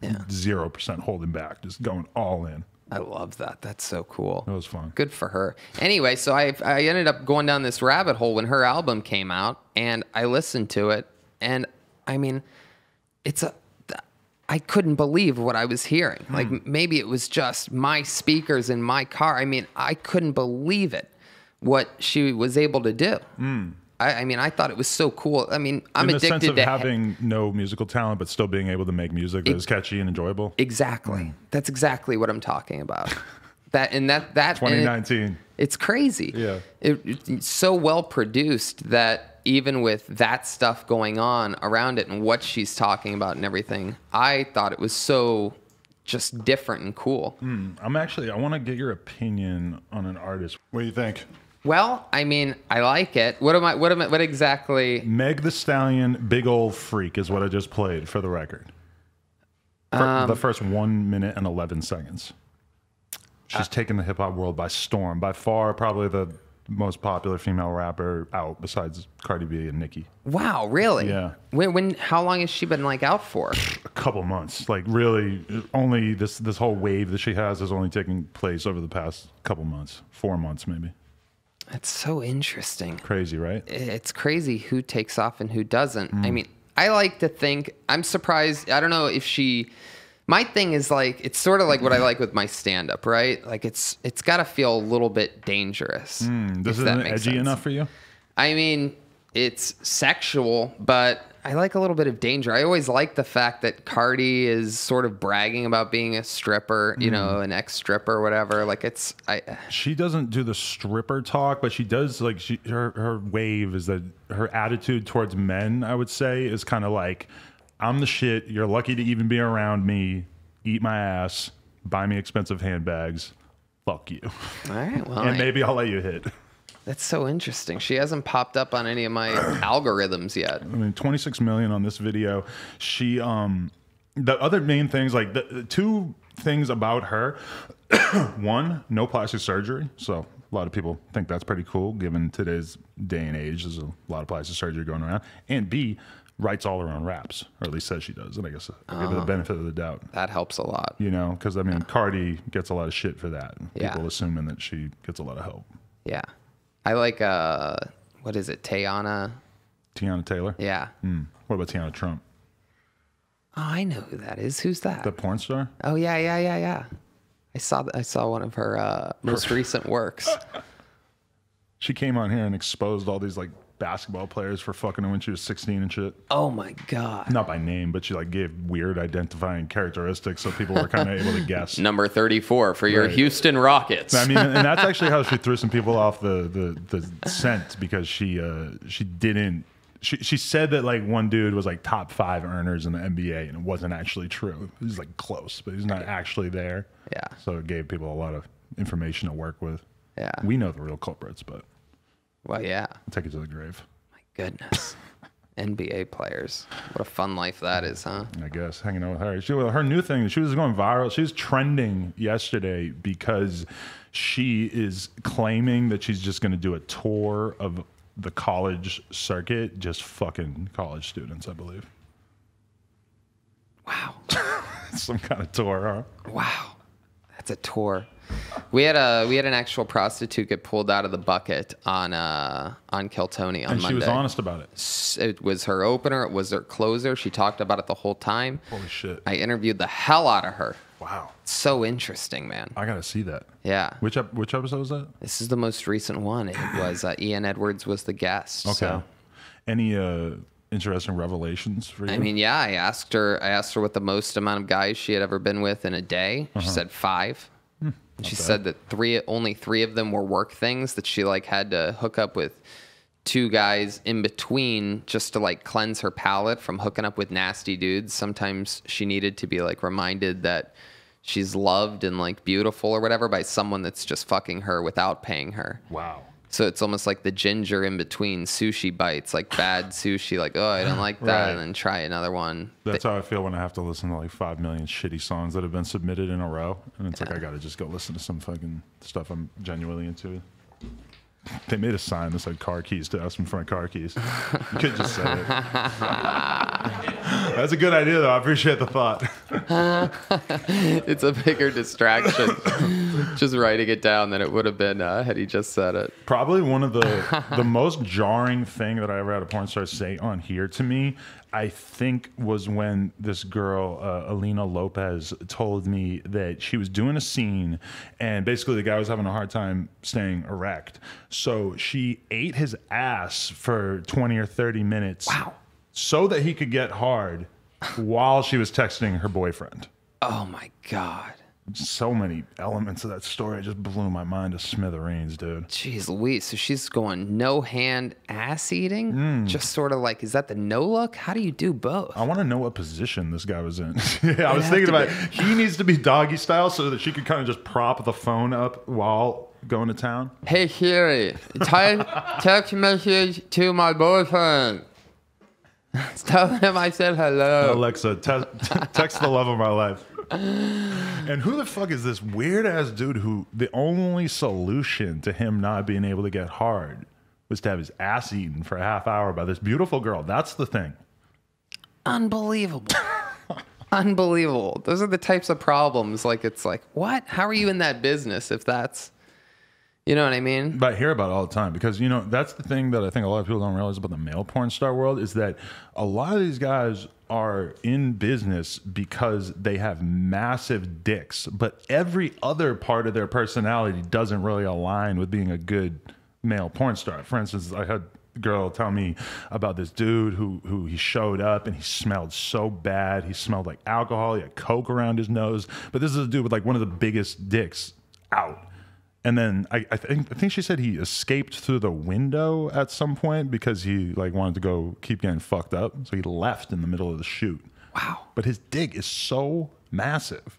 Yeah. 0% holding back, just going all in. I love that. That's so cool. It was fun. Good for her. Anyway, so I I ended up going down this rabbit hole when her album came out, and I listened to it, and I mean, it's a. I couldn't believe what I was hearing. Like Hmm. maybe it was just my speakers in my car. I mean, I couldn't believe it. What she was able to do. Mm. I, I mean, I thought it was so cool. I mean, I'm in the addicted sense of to having no musical talent, but still being able to make music that that is catchy and enjoyable. Exactly. Mm. That's exactly what I'm talking about. That and that that and it- 2019. it's crazy. Yeah. It, it's so well produced that even with that stuff going on around it and what she's talking about and everything, I thought it was so just different and cool. Mm. I'm actually. I want to get your opinion on an artist. What do you think? Well, I mean, I like it. What am I? What am I? What exactly? Meg the Stallion, big old freak, is what I just played for the record. For Um, the first one minute and 11 seconds. She's Uh, taken the hip hop world by storm. By far, probably the most popular female rapper out besides Cardi B and Nicki. Wow, really? Yeah. When? When? How long has she been like out for? A couple months. Like, really, only this, this whole wave that she has is only taking place over the past couple months. Four months, maybe. That's so interesting. Crazy, right? it's crazy who takes off and who doesn't. Mm. I mean, I like to think I'm surprised. I don't know if she. My thing is like it's sort of like what I like with my stand up, right? Like it's it's got to feel a little bit dangerous. This if that isn't edgy sense. enough for you? I mean, it's sexual, but I like a little bit of danger. I always like the fact that Cardi is sort of bragging about being a stripper, you know, Mm. an ex stripper or whatever. Like it's I she doesn't do the stripper talk, but she does like she her her wave is that her attitude towards men, I would say, is kind of like I'm the shit. You're lucky to even be around me. Eat my ass. Buy me expensive handbags. Fuck you. all right. Well, and I- maybe I'll let you hit. That's so interesting. She hasn't popped up on any of my algorithms yet. I mean, 26 million on this video. She, um, the other main things, like the, the two things about her. One, no plastic surgery. So a lot of people think that's pretty cool given today's day and age. There's a lot of plastic surgery going around. And B, writes all her own raps, or at least says she does. And I guess I give her the benefit of the doubt. That helps a lot. You know, because I mean, Cardi gets a lot of shit for that. Yeah. People assuming that she gets a lot of help. Yeah. I like uh what is it? Teyana. Teyana Taylor. Yeah. Hmm. What about Teanna Trump? Oh, I know who that is. Who's that? The porn star? oh yeah, yeah, yeah, yeah. I saw I saw one of her uh, most recent works. She came on here and exposed all these like basketball players for fucking her when she was 16 and shit. Oh my god. Not by name, but she like gave weird identifying characteristics so people were kind of able to guess. Number 34 for your Right. Houston Rockets. I mean, and that's actually how she threw some people off the the, the scent because she uh she didn't. She, she said that like one dude was like top five earners in the NBA and it wasn't actually true. He's like close, but he's not actually there. Yeah. So it gave people a lot of information to work with. Yeah. We know the real culprits, but well, yeah. I'll take it to the grave. My goodness. NBA players. What a fun life that is, huh? I guess hanging out with her. She, her new thing, she was going viral. She was trending yesterday because she is claiming that she's just going to do a tour of the college circuit, just fucking college students, I believe. Wow. Some kind of tour, huh? Wow, that's a tour. We had a we had an actual prostitute get pulled out of the bucket on uh on Kill Tony on And Monday. she was honest about it. It was her opener. It was her closer. She talked about it the whole time. Holy shit. I interviewed the hell out of her. Wow. So interesting, man. I got to see that. Yeah. Which ep- which episode was that? This is the most recent one. It was uh, Ian Edwards was the guest. Okay. So, Any uh, interesting revelations for you? I mean, yeah, I asked her. I asked her what the most amount of guys she had ever been with in a day. Uh-huh. She said five. And she said that three, only three of them were work things. That she like had to hook up with two guys in between just to like cleanse her palate from hooking up with nasty dudes. Sometimes she needed to be like reminded that she's loved and like beautiful or whatever by someone that's just fucking her without paying her. wow. So it's almost like the ginger in between sushi bites, like bad sushi, like, oh, I don't like that, Right. and then try another one. That's how I feel when I have to listen to like five million shitty songs that have been submitted in a row, and it's like I gotta just go listen to some fucking stuff I'm genuinely into. They made a sign that said car keys to us them front my car keys. You could just say it. That's a good idea, though. I appreciate the thought. it's a bigger distraction just writing it down than it would have been uh, had he just said it. Probably one of the the most jarring thing that I ever had a porn star say on here to me, I think, was when this girl uh, Alina Lopez told me that she was doing a scene, and basically the guy was having a hard time staying erect, so she ate his ass for twenty or thirty minutes. Wow. So that he could get hard while she was texting her boyfriend. Oh my god. So many elements of that story just blew my mind to smithereens, dude. Jeez Louise. So she's going no hand ass eating? Hmm. Just sort of like, is that the no look? How do you do both? I want to know what position this guy was in. yeah, I was thinking about he needs to be doggy style so that she could kind of just prop the phone up while going to town. Hey Siri, type text message to my boyfriend. Tell him I said hello. Alexa, te- te- text the love of my life. And who the fuck is this weird ass dude who the only solution to him not being able to get hard was to have his ass eaten for a half hour by this beautiful girl? That's the thing. Unbelievable. Unbelievable. Those are the types of problems. Like it's like, what? How are you in that business if that's you know what I mean? But I hear about it all the time because you know that's the thing that I think a lot of people don't realize about the male porn star world is that a lot of these guys are in business because they have massive dicks, but every other part of their personality doesn't really align with being a good male porn star. For instance, I had a girl tell me about this dude who who he showed up and he smelled so bad. He smelled like alcohol. He had coke around his nose. But this is a dude with like one of the biggest dicks out. And then I, I think I think she said he escaped through the window at some point because he like wanted to go keep getting fucked up. So he left in the middle of the shoot. Wow. But his dig is so massive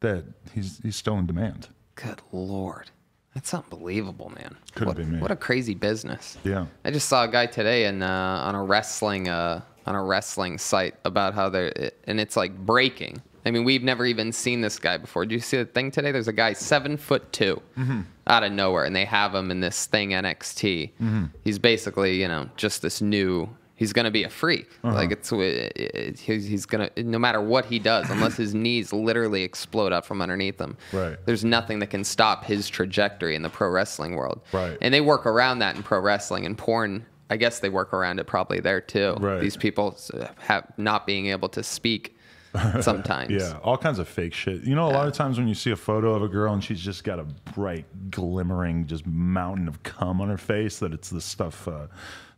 that he's he's still in demand. Good lord. That's unbelievable, man. Couldn't what, be me. What a crazy business. Yeah. I just saw a guy today in, uh, on a wrestling uh, on a wrestling site about how they're and it's like breaking. I mean, we've never even seen this guy before. Do you see the thing today? There's a guy seven foot 2 mm-hmm. out of nowhere, and they have him in this thing NXT. Mm-hmm. He's basically, you know, just this new. He's gonna be a freak. Uh-huh. Like it's it, it- he's, he's gonna no matter what he does, unless his knees literally explode out from underneath him. Right. There's nothing that can stop his trajectory in the pro wrestling world. Right. And they work around that in pro wrestling and porn. I guess they work around it probably there too. Right. These people have not being able to speak sometimes. Yeah, all kinds of fake shit. You know, a lot of times when you see a photo of a girl and she's just got a bright, glimmering, just mountain of cum on her face, that it's this stuff, uh,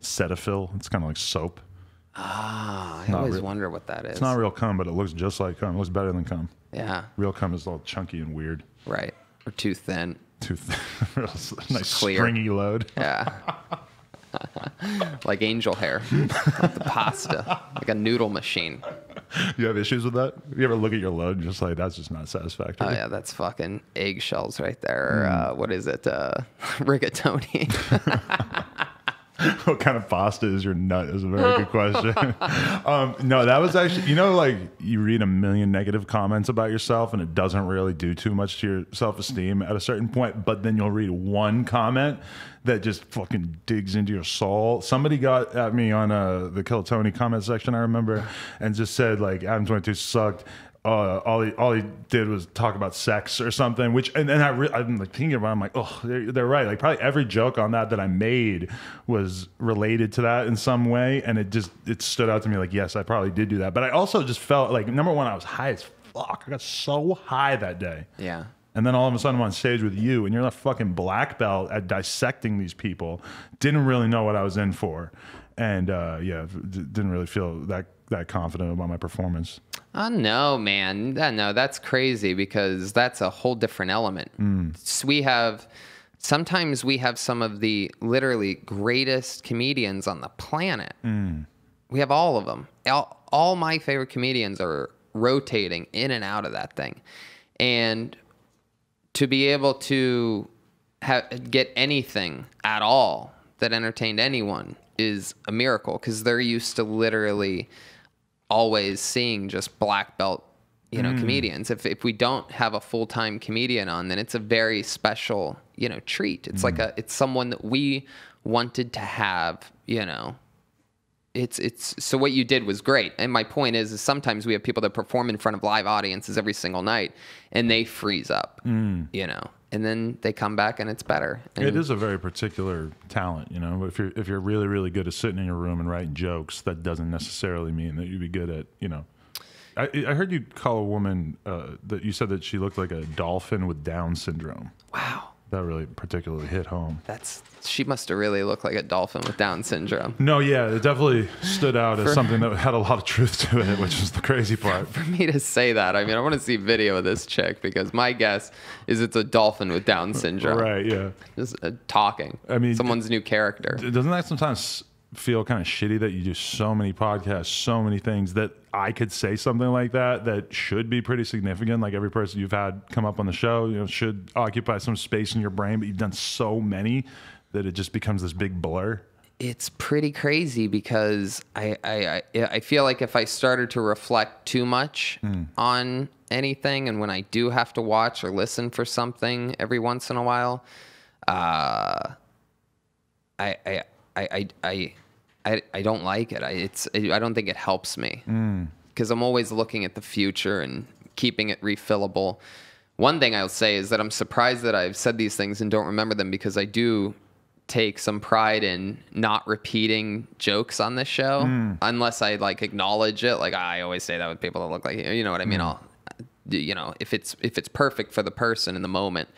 Cetaphil. It's kind of like soap. Ah, I always real- wonder what that is. It's not real cum, but it looks just like cum. It looks better than cum. yeah. Real cum is all chunky and weird. Right. Or too thin. Too th- real s- nice clear. stringy load. Yeah. like angel hair. Like the pasta. Like a noodle machine. You have issues with that? You ever look at your load and just like that's just not satisfactory? Oh yeah, that's fucking eggshells right there. Hmm. Uh, what is it? Uh, rigatoni. what kind of pasta is your nut is a very good question. um, no, that was actually, you know, like you read a million negative comments about yourself and it doesn't really do too much to your self esteem at a certain point, but then you'll read one comment that just fucking digs into your soul. Somebody got at me on uh, the Kill Tony comment section, I remember, and just said, like, Adam 22 sucked. Uh, all he all he did was talk about sex or something, which and then I re- I'm like thinking about, it, I'm like, oh, they're, they're right. Like probably every joke on that that I made was related to that in some way, and it just it stood out to me like, yes, I probably did do that. But I also just felt like number one, I was high as fuck. I got so high that day. yeah. And then all of a sudden I'm on stage with you, and you're a fucking black belt at dissecting these people. Didn't really know what I was in for, and uh, yeah, d- didn't really feel that that confident about my performance. Oh no, man. No, that's crazy because that's a whole different element. Mm. S- We have sometimes we have some of the literally greatest comedians on the planet. Mm. We have all of them. All, all my favorite comedians are rotating in and out of that thing, and to be able to ha- get anything at all that entertained anyone is a miracle because they're used to literally always seeing just black belt you know hmm. comedians. If, if we don't have a full-time comedian on then it's a very special you know treat. It's like hmm. a it's someone that we wanted to have you know. It's it's so what you did was great. And my point is, is sometimes we have people that perform in front of live audiences every single night and they freeze up hmm. you know and then they come back and it's better and It is a very particular talent, you know. If you're if you're really really good at sitting in your room and writing jokes, that doesn't necessarily mean that you'd be good at, you know. I, I heard you call a woman uh, that you said that she looked like a dolphin with Down syndrome. wow That really particularly hit home. That's she must have really looked like a dolphin with Down syndrome. No, yeah, it definitely stood out as something that had a lot of truth to it, which is the crazy part. For me to say that, I mean, I want to see video of this chick because my guess is it's a dolphin with Down syndrome. Right, yeah. Just uh, talking. I mean, someone's new character. Doesn't that sometimes feel kind of shitty that you do so many podcasts, so many things that I could say something like that that should be pretty significant. Like every person you've had come up on the show, you know, should occupy some space in your brain, but you've done so many that it just becomes this big blur. It's pretty crazy because I I, I, I feel like if I started to reflect too much Hmm. on anything, and when I do have to watch or listen for something every once in a while, uh, I I I I I, I, I don't like it. I it's I don't think it helps me mm. because I'm always looking at the future and keeping it refillable. One thing I'll say is that I'm surprised that I've said these things and don't remember them because I do take some pride in not repeating jokes on this show mm. unless I like acknowledge it. Like I always say that with people that look like you know what I mean. Mm. I'll you know if it's if it's perfect for the person in the moment,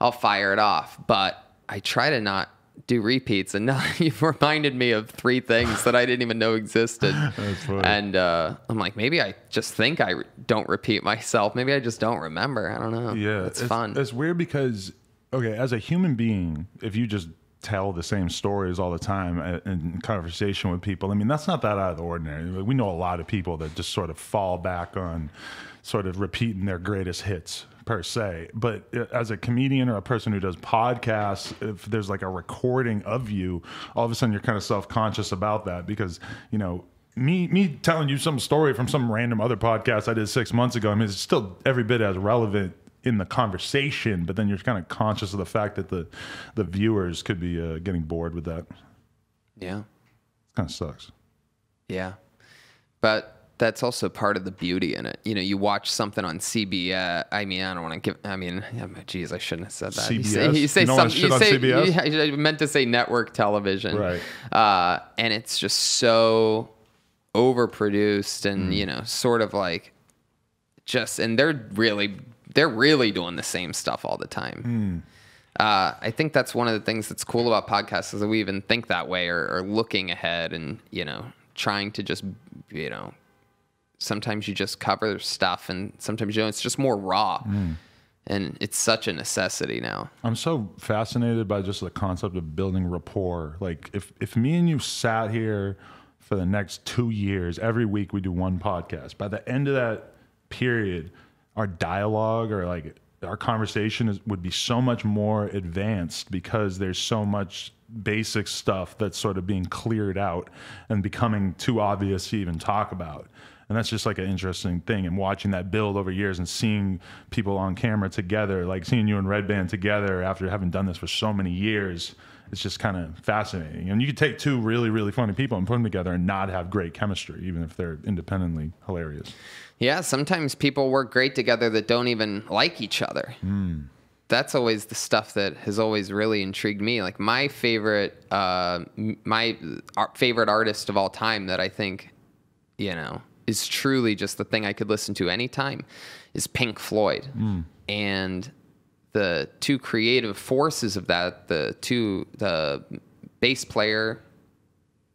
I'll fire it off. But I try to not do repeats. And now you've reminded me of three things that I didn't even know existed. And uh, I'm like, maybe I just think I don't repeat myself. Maybe I just don't remember. I don't know. Yeah, it's, fun. It's weird because okay, as a human being, if you just tell the same stories all the time uh, in conversation with people, I mean that's not that out of the ordinary. We know a lot of people that just sort of fall back on sort of repeating their greatest hits per se. But uh, as a comedian or a person who does podcasts, if there's like a recording of you, all of a sudden you're kind of self conscious about that because you know me me telling you some story from some random other podcast I did six months ago. I mean, it's still every bit as relevant in the conversation, but then you're kind of conscious of the fact that the the viewers could be uh, getting bored with that. yeah. kind of sucks. Yeah. But that's also part of the beauty in it. You know, you watch something on CBS. I mean, I don't want to give. I mean, yeah, geez, I shouldn't have said that. You say, CBS? you say You don't wanna You on say. CBS? you- I meant to say network television. Right. Uh, and it's just so overproduced and Mm. you know, sort of like just. And they're really, they're really doing the same stuff all the time. Mm. Uh, I think that's one of the things that's cool about podcasts is that we even think that way or, or looking ahead and you know trying to just you know sometimes you just cover stuff and sometimes you know it's just more raw mm. and it's such a necessity now I'm so fascinated by just the concept of building rapport. Like if if me and you sat here for the next two years, every week we do one podcast. By the end of that period, our dialogue or like our conversation is, would be so much more advanced because there's so much basic stuff that's sort of being cleared out and becoming too obvious to even talk about. And that's just like an interesting thing. And watching that build over years and seeing people on camera together, like seeing you and Redban together after having done this for so many years, it's just kind of fascinating. And you could take two really, really funny people and put them together and not have great chemistry, even if they're independently hilarious. yeah sometimes people work great together that don't even like each other that's always the stuff that has always really intrigued me like my favorite uh, my favorite artist of all time that i think you know, is truly just the thing I could listen to anytime is Pink Floyd. Mm. And the two creative forces of that, the two, the bass player,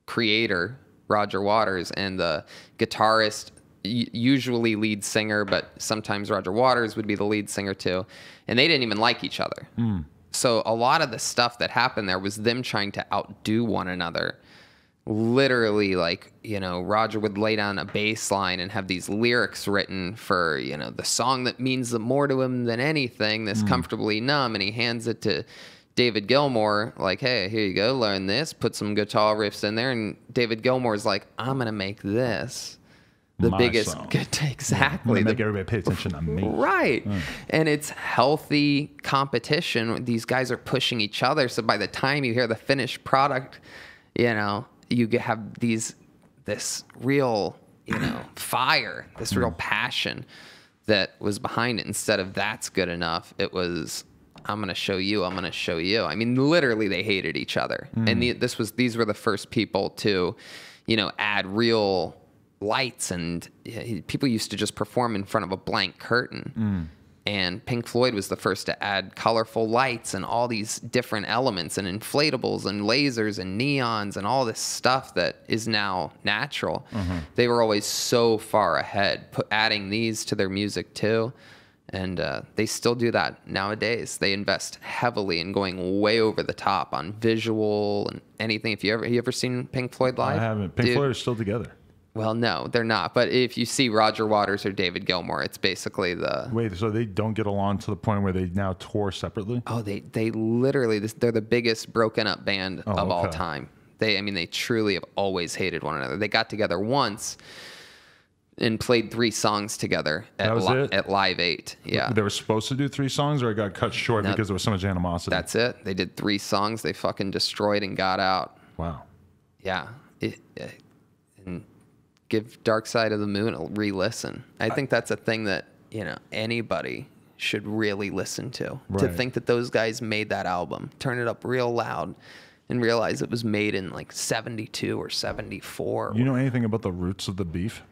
creator, Roger Waters, and the guitarist, usually lead singer, but sometimes Roger Waters would be the lead singer too. And they didn't even like each other. Mm. So a lot of the stuff that happened there was them trying to outdo one another literally like you know roger would lay down a bass line and have these lyrics written for you know the song that means the more to him than anything this hmm. comfortably numb and he hands it to david gilmour like hey here you go learn this put some guitar riffs in there and david gilmour's like i'm gonna make this the My biggest song. exactly the make everybody pay attention to me. Right. Hmm. And it's healthy competition. These guys are pushing each other. So by the time you hear the finished product, you know, you get- have these, this real, you know, fire, this real mm-hmm. passion that was behind it. Instead of that's good enough, it was, I'm going to show you, I'm going to show you. I mean, literally they hated each other. And mm. the, this was, these were the first people to, you know, add real lights and people used to just perform in front of a blank curtain mm. And Pink Floyd was the first to add colorful lights and all these different elements and inflatables and lasers and neons and all this stuff that is now natural. They were always so far ahead, put, adding these to their music too. And uh, they still do that nowadays. They invest heavily in going way over the top on visual and anything. If you ever you ever seen Pink Floyd live? I haven't. Pink Dude, Floyd are still together. Well, no, they're not. But if you see Roger Waters or David Gilmour, it's basically the Wait, so they don't get along to the point where they now tour separately? oh they they literally this, they're the biggest broken up band Oh, of all time. They I mean they truly have always hated one another. They got together once and played three songs together at That was Li- it? at Live Eight. Yeah. They were supposed to do three songs, or it got cut short because there was so much animosity. That's it. They did three songs. They fucking destroyed and got out. wow. Yeah. It, it- give Dark Side of the Moon a re-listen. I think that's a thing that you know anybody should really listen to. To think that those guys made that album, turn it up real loud, and realize it was made in like '72 or '74. You know anything about the roots of the beef?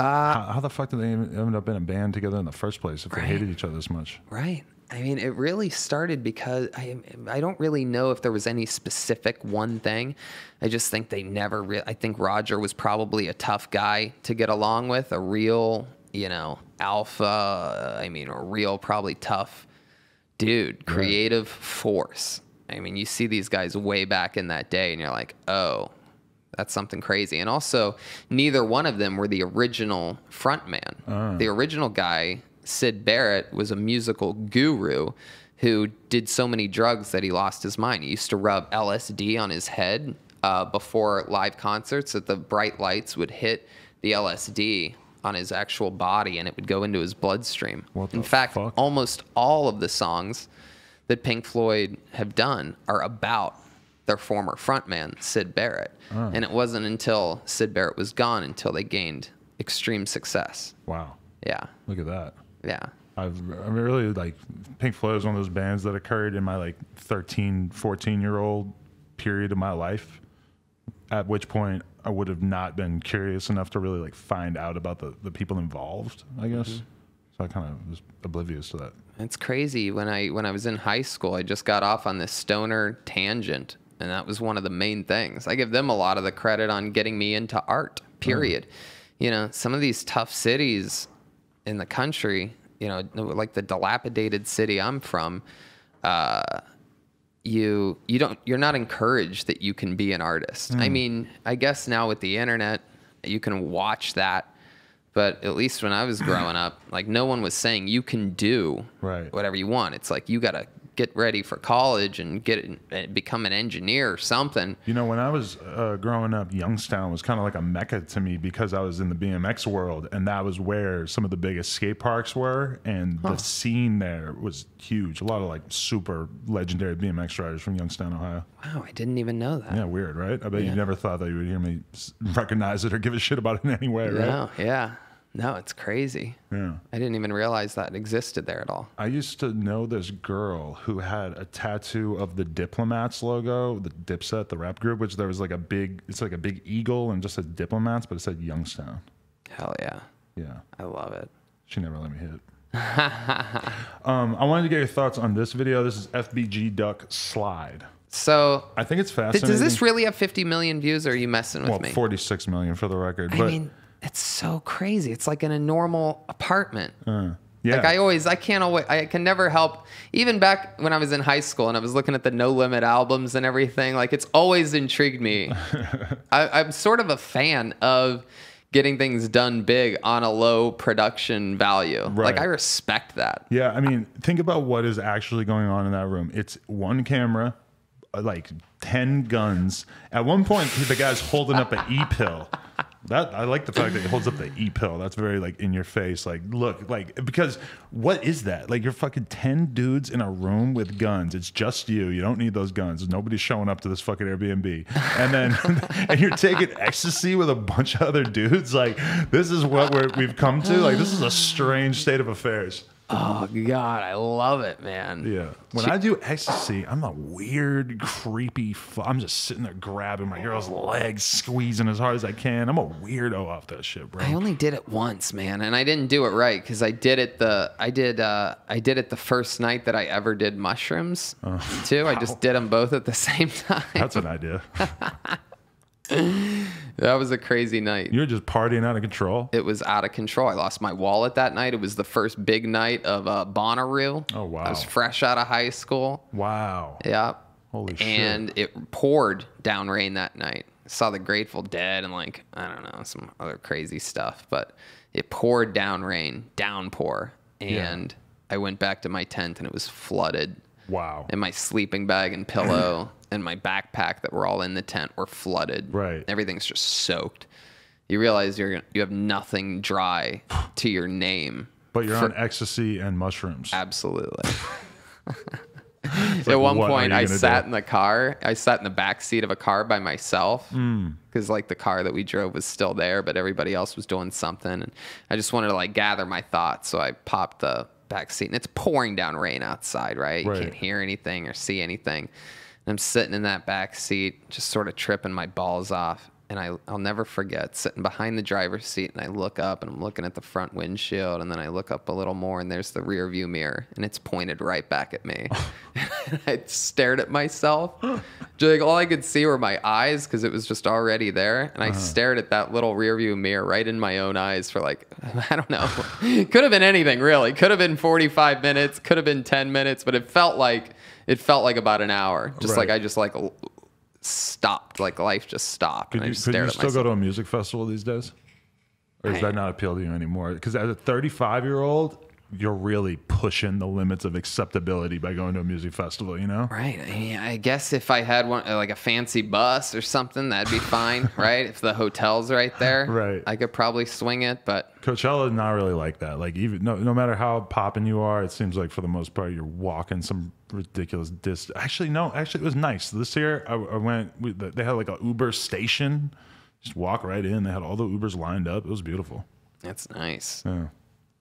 Uh, how, how the fuck did they end up in a band together in the first place if they hated each other this much? Right. I mean, it really started because I I don't really know if there was any specific one thing. I just think they never really. I think Roger was probably a tough guy to get along with, a real you know alpha. I mean, a real probably tough dude, creative force. I mean, you see these guys way back in that day, and you're like, oh, that's something crazy. And also, neither one of them were the original frontman. Ah. The original guy, Syd Barrett, was a musical guru who did so many drugs that he lost his mind. He used to rub LSD on his head uh, before live concerts, that the bright lights would hit the LSD on his actual body and it would go into his bloodstream. In fact, fuck? almost all of the songs that Pink Floyd have done are about their former frontman, Syd Barrett. Oh. And it wasn't until Syd Barrett was gone until they gained extreme success. Wow. Yeah. Look at that. Yeah. I've I really like Pink Floyd is one of those bands that occurred in my like 13, 14 year old period of my life. At which point I would have not been curious enough to really like find out about the, the people involved, I guess. Mm-hmm. So I kind of was oblivious to that. It's crazy. When I when I was in high school, I just got off on this stoner tangent, and that was one of the main things. I give them a lot of the credit on getting me into art. Period. You know, some of these tough cities in the country, you know, like the dilapidated city I'm from, uh, you you don't you're not encouraged that you can be an artist. I mean, I guess now with the internet, you can watch that. But at least when I was growing up, like no one was saying you can do Right. whatever you want. It's like you got to get ready for college and get and become an engineer or something. You know, when I was uh, growing up, Youngstown was kind of like a mecca to me because I was in the BMX world, and that was where some of the biggest skate parks were, and the scene there was huge. A lot of like super legendary BMX riders from Youngstown, Ohio. Wow, I didn't even know that. Yeah, weird, right? I bet Yeah. you never thought that you would hear me recognize it or give a shit about it in any way, right? No, yeah. No, it's crazy. Yeah. I didn't even realize that existed there at all. I used to know this girl who had a tattoo of the Diplomats logo, the Dipset, the rap group, which there was like a big, it's like a big eagle and just said Diplomats, but it said Youngstown. Hell yeah. Yeah. I love it. She never let me hit. um, I wanted to get your thoughts on this video. This is FBG Duck Slide. So, I think it's th- fascinating. does this really have 50 million views or are you messing with well, me? 46 million for the record. I but mean, it's so crazy. It's like in a normal apartment. uh, yeah, Like I always, I can't always, I can never help. Even back when I was in high school and I was looking at the No Limit albums and everything, like it's always intrigued me. I, I'm sort of a fan of getting things done big on a low production value. Like I respect that. Yeah, I mean, think about what is actually going on in that room. It's one camera, Uh, like 10 guns. At one point, the guy's holding up an E pill. That I like the fact that he holds up the E pill. That's very like in your face. Like, look, like because what is that? Like you're fucking 10 dudes in a room with guns. It's just you. You don't need those guns. Nobody's showing up to this fucking Airbnb. And then and you're taking ecstasy with a bunch of other dudes. Like, this is what we're, we've come to. Like, this is a strange state of affairs. Oh God, I love it, man. Yeah. When I do ecstasy, I'm a weird, creepy. Fu- I'm just sitting there grabbing my girl's legs, squeezing as hard as I can. I'm a weirdo off that shit, bro. I only did it once, man, and I didn't do it right because I did it the I did uh I did it the first night that I ever did mushrooms too. I just did them both at the same time. That's an idea. that was a crazy night. You're just partying out of control. It was out of control. I lost my wallet that night. It was the first big night of uh, Bonnaroo. Oh, wow. I was fresh out of high school. Wow. Yeah. Holy shit. and it poured down rain that night. Saw the Grateful Dead and like I don't know some other crazy stuff, but it poured down rain, downpour, and I went back to my tent and it was flooded. Wow. And my sleeping bag and pillow and my backpack that were all in the tent were flooded. Right. Everything's just soaked. You realize you're you have nothing dry to your name. But you're for- on ecstasy and mushrooms. Absolutely. like, At one point, I sat do? in the car. I sat in the back seat of a car by myself Hmm. because, like, the car that we drove was still there, but everybody else was doing something. And I just wanted to like gather my thoughts, so I popped the back seat, and it's pouring down rain outside. Right, you Right. can't hear anything or see anything. And I'm sitting in that back seat, just sort of tripping my balls off. And I, I'll never forget sitting behind the driver's seat, and I look up, and I'm looking at the front windshield, and then I look up a little more, and there's the rear view mirror, and it's pointed right back at me. I stared at myself. Like all I could see were my eyes because it was just already there. And I uh-huh. stared at that little rear view mirror right in my own eyes for like, I don't know. could have been anything really. Could have been 45 minutes, could have been 10 minutes, but it felt like it felt like about an hour. Just like I just like stopped, like life just stopped. Could and I you, just could you still go to a music festival these days? Or does that not appeal to you anymore? Because as a 35 year old, you're really pushing the limits of acceptability by going to a music festival, you know? Right. I, mean, I guess if I had one, uh, like a fancy bus or something, that'd be fine, right? If the hotel's right there, Right. I could probably swing it. But Coachella is not really like that. Like even no, no matter how popping you are, it seems like for the most part you're walking some ridiculous distance. Actually, no. Actually, it was nice this year. I, I went. We, they had like a Uber station. Just walk right in. They had all the Ubers lined up. It was beautiful. that's nice. Yeah.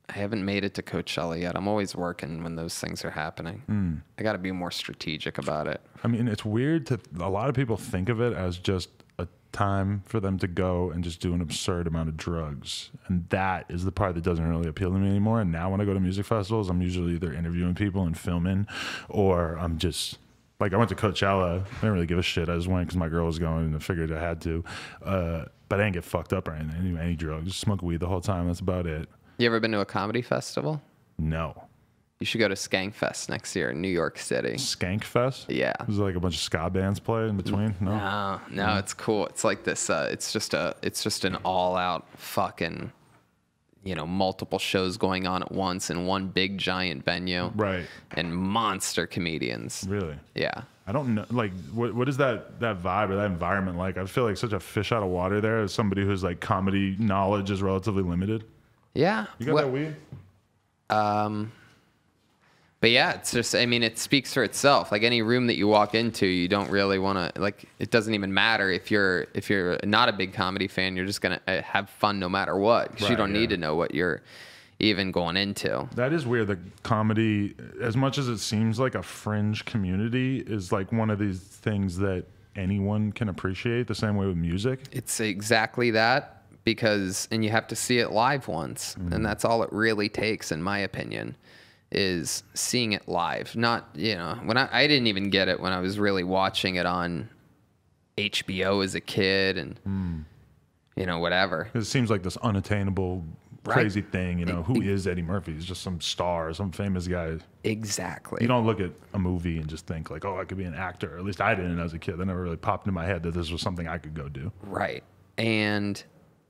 I haven't made it to Coachella yet. I'm always working when those things are happening. Hmm. I got to be more strategic about it. I mean, it's weird to a lot of people think of it as just a time for them to go and just do an absurd amount of drugs. And that is the part that doesn't really appeal to me anymore. And now when I go to music festivals, I'm usually either interviewing people and filming or I'm just like I went to Coachella. I didn't really give a shit. I just went because my girl was going and I figured I had to. Uh, but I didn't get fucked up or anything. I any drugs. Just smoke weed the whole time. That's about it. You ever been to a comedy festival? No. You should go to Skankfest next year in New York City. Skank Fest? Yeah. There's like a bunch of ska bands play in between? No. No, no, it's cool. It's like this. Uh, it's just a. It's just an all-out fucking, you know, multiple shows going on at once in one big giant venue. Right. And monster comedians. Really? Yeah. I don't know. Like, what what is that that vibe or that environment like? I feel like such a fish out of water there as somebody whose like comedy knowledge is relatively limited. Yeah. You got What- that weed? Um, but yeah, it's just, I mean, it speaks for itself. Like any room that you walk into, you don't really want to, like, it doesn't even matter if you're, if you're not a big comedy fan, you're just going to have fun no matter what. 'cause you Right, don't yeah. need to know what you're even going into. That is weird. The comedy, as much as it seems like a fringe community, is like one of these things that anyone can appreciate. The same way with music. It's exactly that because, and you have to see it live once. And mm-hmm. that's all it really takes, in my opinion, is seeing it live. Not, you know, when I, I didn't even get it when I was really watching it on HBO as a kid and, mm. you know, whatever. It seems like this unattainable, Right. crazy thing. You know, who is Eddie Murphy? He's just some star, some famous guy. Exactly. You don't look at a movie and just think like, oh, I could be an actor. Or at least I didn't as a kid. That never really popped into my head that this was something I could go do. Right. And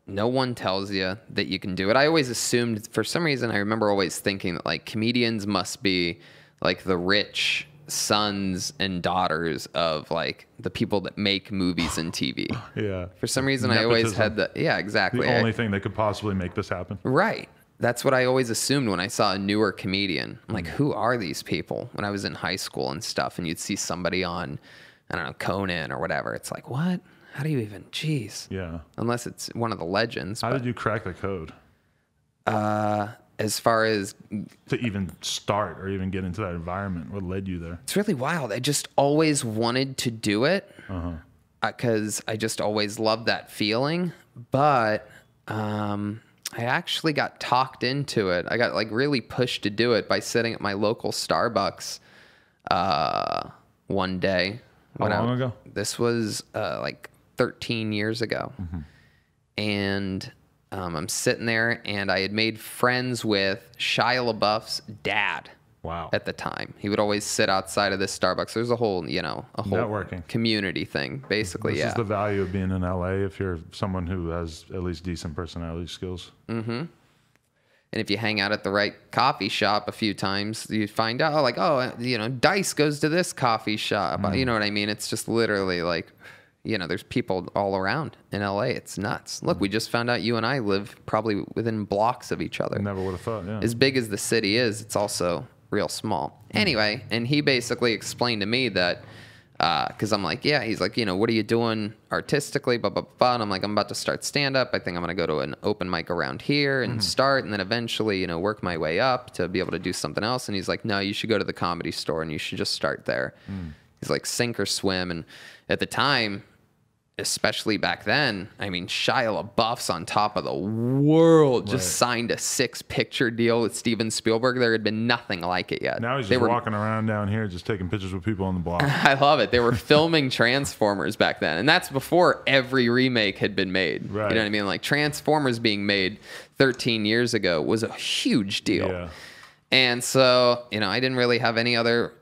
no one tells you that you can do it. I always assumed, for some reason, I remember always thinking that like comedians must be like the rich sons and daughters of like the people that make movies and TV. Yeah. For some reason, I always had the, yeah, the exactly. I- only thing that could possibly make this happen. Right. That's what I always assumed when I saw a newer comedian. I'm like, mm. who are these people? When I was in high school and stuff, and you'd see somebody on, I don't know, Conan or whatever. It's like, what? How do you even? Jeez. Yeah. Unless it's one of the legends. How but, did you crack the code? Uh, as far as to even start or even get into that environment? What led you there? it's really wild. I just always wanted to do it because I just always loved that feeling. But um, I actually got talked into it. I got like really pushed to do it by sitting at my local Starbucks uh, one day. How when I- long ago? This was uh, like 13 years ago. And um, I'm sitting there, and I had made friends with Shia LaBeouf's dad Wow. at the time. He would always sit outside of this Starbucks. There's a whole, you know, a whole Networking. community thing, basically. This yeah. is the value of being in LA if you're someone who has at least decent personality skills. Mm-hmm. and if you hang out at the right coffee shop a few times, you find out, like, oh, you know, Dice goes to this coffee shop. Mm. You know what I mean? It's just literally like, you know, there's people all around in LA. It's nuts. Look, we mm-hmm. just found out you and I live probably within blocks of each other. Never would have thought. Yeah. as big as the city is, it's also real small. Mm-hmm. Anyway, and he basically explained to me that uh, because I'm like, yeah, he's like, you know, what are you doing artistically? Blah blah blah. And I'm like, I'm about to start stand up. I think I'm gonna go to an open mic around here and mm-hmm. start, and then eventually, you know, work my way up to be able to do something else. And he's like, no, you should go to the comedy store and you should just start there. Mm. He's like, sink or swim. And at the time, especially back then, I mean, Shia LaBeouf's on top of the world. Just signed a six-picture deal with Steven Spielberg. There had been nothing like it yet. now he's They just were- walking around down here, just taking pictures with people on the block. I love it. They were filming Transformers back then, and that's before every remake had been made. Right. You know what I mean? Like Transformers being made 13 years ago was a huge deal. Yeah. And so, you know, I didn't really have any other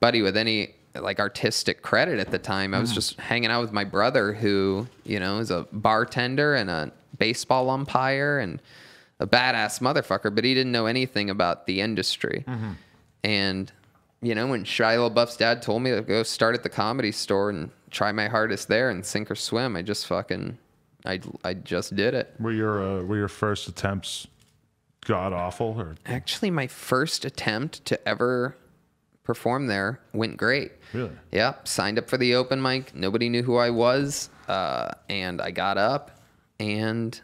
buddy with any like artistic credit at the time. I was just hanging out with my brother who, you know, is a bartender and a baseball umpire and a badass motherfucker, but he didn't know anything about the industry. And, you know, when Shia LaBeouf's dad told me to go start at the comedy store and try my hardest there and sink or swim, I just fucking, I, I just did it. Were your uh, were your first attempts god awful or Actually, my first attempt to ever perform there went great. really? Yep, signed up for the open mic. Nobody knew who I was, uh, and I got up, and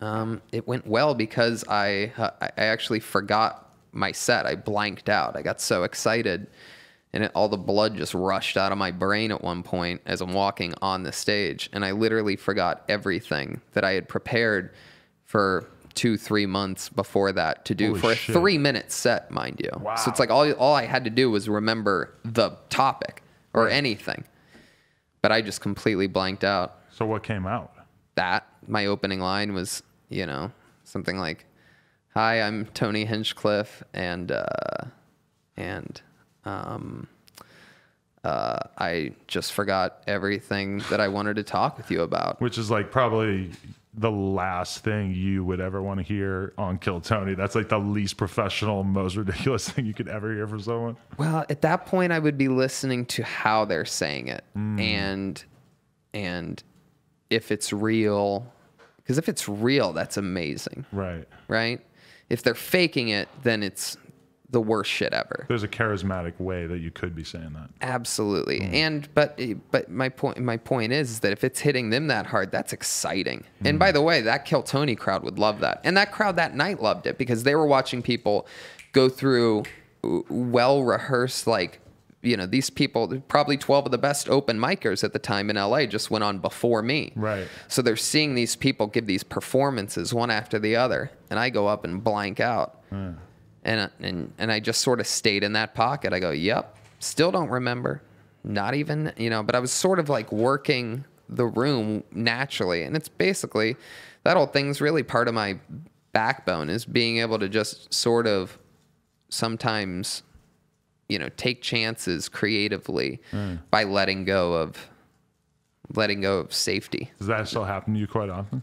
um, it went well because I uh, I I actually forgot my set. I blanked out. I got so excited, and it, all the blood just rushed out of my brain at one point as I'm walking on the stage, and I literally forgot everything that I had prepared for two three months before that to do Holy for a three minute set, mind you. Wow. So it's like all all I had to do was remember the topic or anything, but I just completely blanked out So what came out? that my opening line was you know something like hi i'm tony hinchcliffe and uh and um uh i just forgot everything that i wanted to talk with you about Which is like probably the last thing you would ever want to hear on Kill Tony. That's like the least professional, most ridiculous thing you could ever hear from someone. well at that point i would be listening to how they're saying it mm. and and if it's real because if it's real that's amazing Right. right if they're faking it then it's the worst shit ever There's a charismatic way that you could be saying that. Absolutely. Mm. And but but my point my point is that if it's hitting them that hard, that's exciting. And by mm. the way, that Kill Tony crowd would love that. And that crowd that night loved it because they were watching people go through uh, well rehearsed like you know, these people, probably 12 of the best open micers at the time in LA just went on before me. Right. So they're seeing these people give these performances one after the other. And I go up and blank out. And, uh, and, and I just sort of stayed in that pocket. I go, yep, still don't remember. Not even, you know, but I was sort of like working the room naturally. And it's basically that whole thing's really part of my backbone is being able to just sort of sometimes, you know, take chances creatively mm. by letting go of letting go of safety. Does that still happen to you quite often?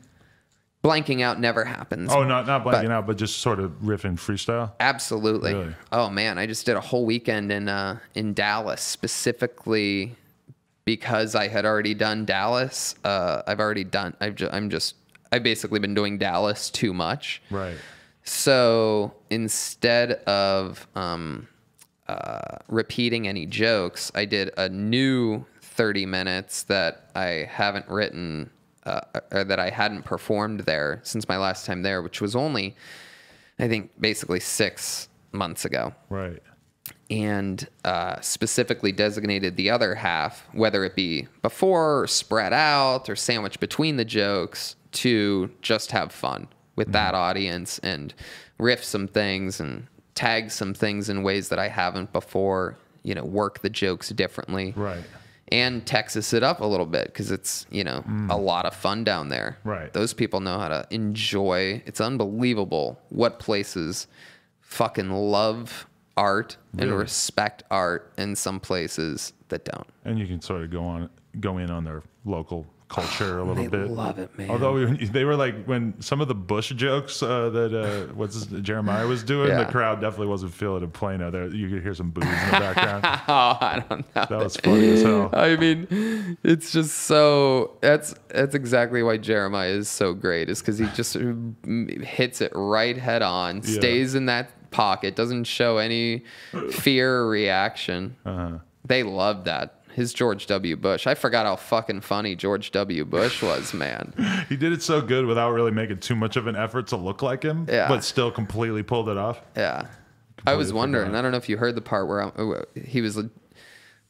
Blanking out never happens. Oh, not not blanking But- out, but just sort of riffing freestyle. Absolutely. Really? Oh man, I just did a whole weekend in uh, in Dallas specifically because I had already done Dallas. Uh, I've already done. I've ju- I'm just. I've basically been doing Dallas too much. Right. So instead of um, uh, repeating any jokes, I did a new 30 minutes that I haven't written uh, or that I hadn't performed there since my last time there, which was only I think basically six months ago Right. and uh, specifically designated the other half, whether it be before or spread out or sandwiched between the jokes, to just have fun with that audience and riff some things and tag some things in ways that I haven't before. You know, work the jokes differently, Right. And Texas it up a little bit because it's you know mm. a lot of fun down there. Right. Those people know how to enjoy. It's unbelievable what places fucking love art and respect art and some places that don't. And you can sort of go on, go in on their local culture a little They bit. love it, man. Although we- they were like when some of the Bush jokes uh, that uh, what's his, Jeremiah was doing, the crowd definitely wasn't feeling it in Plano. There, you could hear some boos in the background. Oh, I don't know. that was funny as hell. I mean, it's just so that's that's exactly why Jeremiah is so great. Is because he just hits it right head on, Yeah. stays in that pocket, doesn't show any fear or reaction. Uh-huh. They love that. His George W. Bush. I forgot how fucking funny George W. Bush was, man. He did it so good without really making too much of an effort to look like him, Yeah. but still completely pulled it off. Yeah. I was wondering. forgot. I don't know if you heard the part where i he was.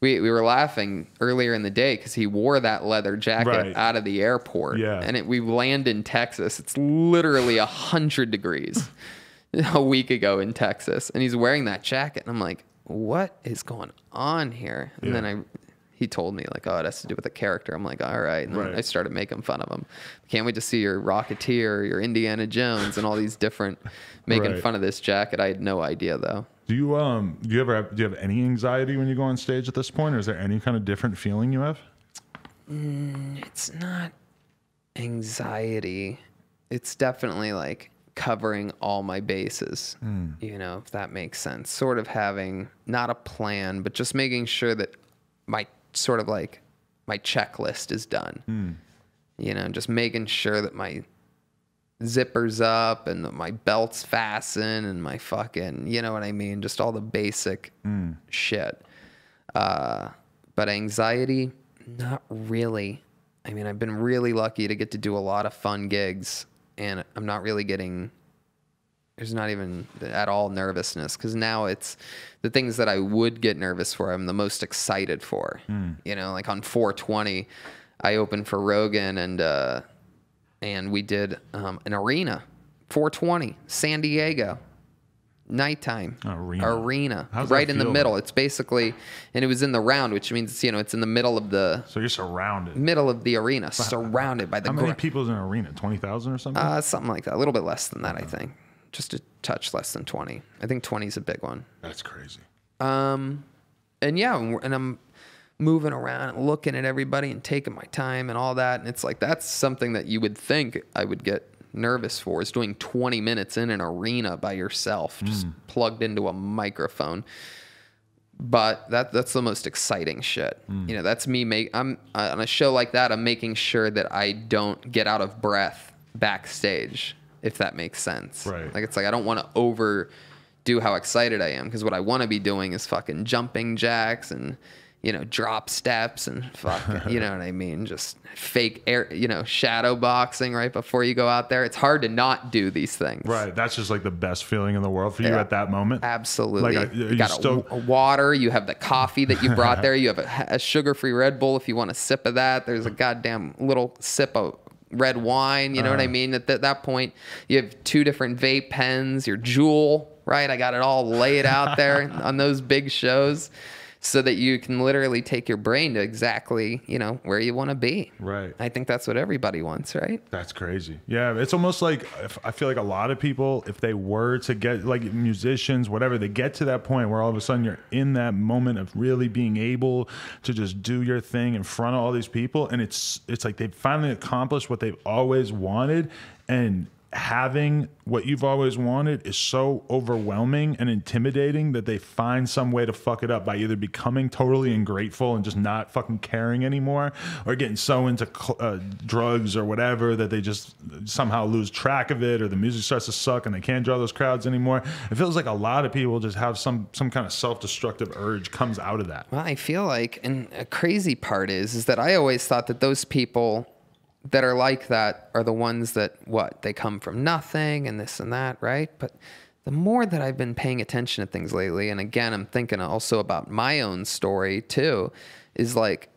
We, we were laughing earlier in the day because he wore that leather jacket Right. out of the airport. Yeah. And it, we land in Texas. It's literally a hundred degrees a week ago in Texas, and he's wearing that jacket. And I'm like, what is going on here? And then Yeah. I. He told me like, oh, it has to do with the character. I'm like, all right. And then Right. I started making fun of him. Can't wait to see your Rocketeer, your Indiana Jones, and all these different making Right. fun of this jacket. I had no idea though. Do you um do you ever have, do you have any anxiety when you go on stage at this point, or is there any kind of different feeling you have? It's not anxiety. It's definitely like covering all my bases. You know, if that makes sense. Sort of having not a plan, but just making sure that my sort of like my checklist is done. You know, just making sure that my zippers up and that my belts fasten and my fucking, you know what I mean? Just all the basic shit. Uh, but anxiety, not really. I mean, I've been really lucky to get to do a lot of fun gigs, and I'm not really getting. There's not even at all nervousness because now it's the things that I would get nervous for. I'm the most excited for. You know, like on 420, I opened for Rogan and uh, and we did um, an arena, 420, San Diego, nighttime Arena. arena, right in the middle. It's basically, and it was in the round, which means it's, you know it's in the middle of the So you're surrounded. middle of the arena, surrounded by the How many people's in an arena? Twenty thousand or something? uh, something like that, a little bit less than that, I think, just a touch less than twenty. I think twenty is a big one. That's crazy. Um, and yeah, and, and I'm moving around and looking at everybody and taking my time and all that. And it's like that's something that you would think I would get nervous for is doing 20 minutes in an arena by yourself, just plugged into a microphone. But that that's the most exciting shit. You know, that's me make I'm uh, on a show like that, I'm making sure that I don't get out of breath backstage, if that makes sense. Right. Like it's like I don't want to overdo how excited I am because what I want to be doing is fucking jumping jacks and you know drop steps and fuck you know what I mean, just fake air, you know, shadow boxing right before you go out there. It's hard to not do these things. Right. That's just like the best feeling in the world for you Yeah. at that moment. Absolutely. Like, you you got still- a, a water. You have the coffee that you brought there. You have a, a sugar-free Red Bull if you want a sip of that. There's a mm. goddamn little sip of red wine. You know what I Uh-huh. mean? At th- that point, you have two different vape pens. Your Juul, right? I got it all laid out there on those big shows, so that you can literally take your brain to exactly you know where you want to be. Right. I think that's what everybody wants, right? That's crazy. Yeah, it's almost like if, I feel like a lot of people, if they were to get like musicians, whatever, they get to that point where all of a sudden you're in that moment of really being able to just do your thing in front of all these people, and it's it's like they've finally accomplished what they've always wanted, and having what you've always wanted is so overwhelming and intimidating that they find some way to fuck it up by either becoming totally ungrateful and just not fucking caring anymore or getting so into uh, drugs or whatever that they just somehow lose track of it or the music starts to suck and they can't draw those crowds anymore. It feels like a lot of people just have some some kind of self-destructive urge comes out of that. Well, I feel like, and a crazy part is, is that I always thought that those people that are like that are the ones that what they come from nothing and this and that, right? But the more that I've been paying attention to things lately, and again, I'm thinking also about my own story too, is like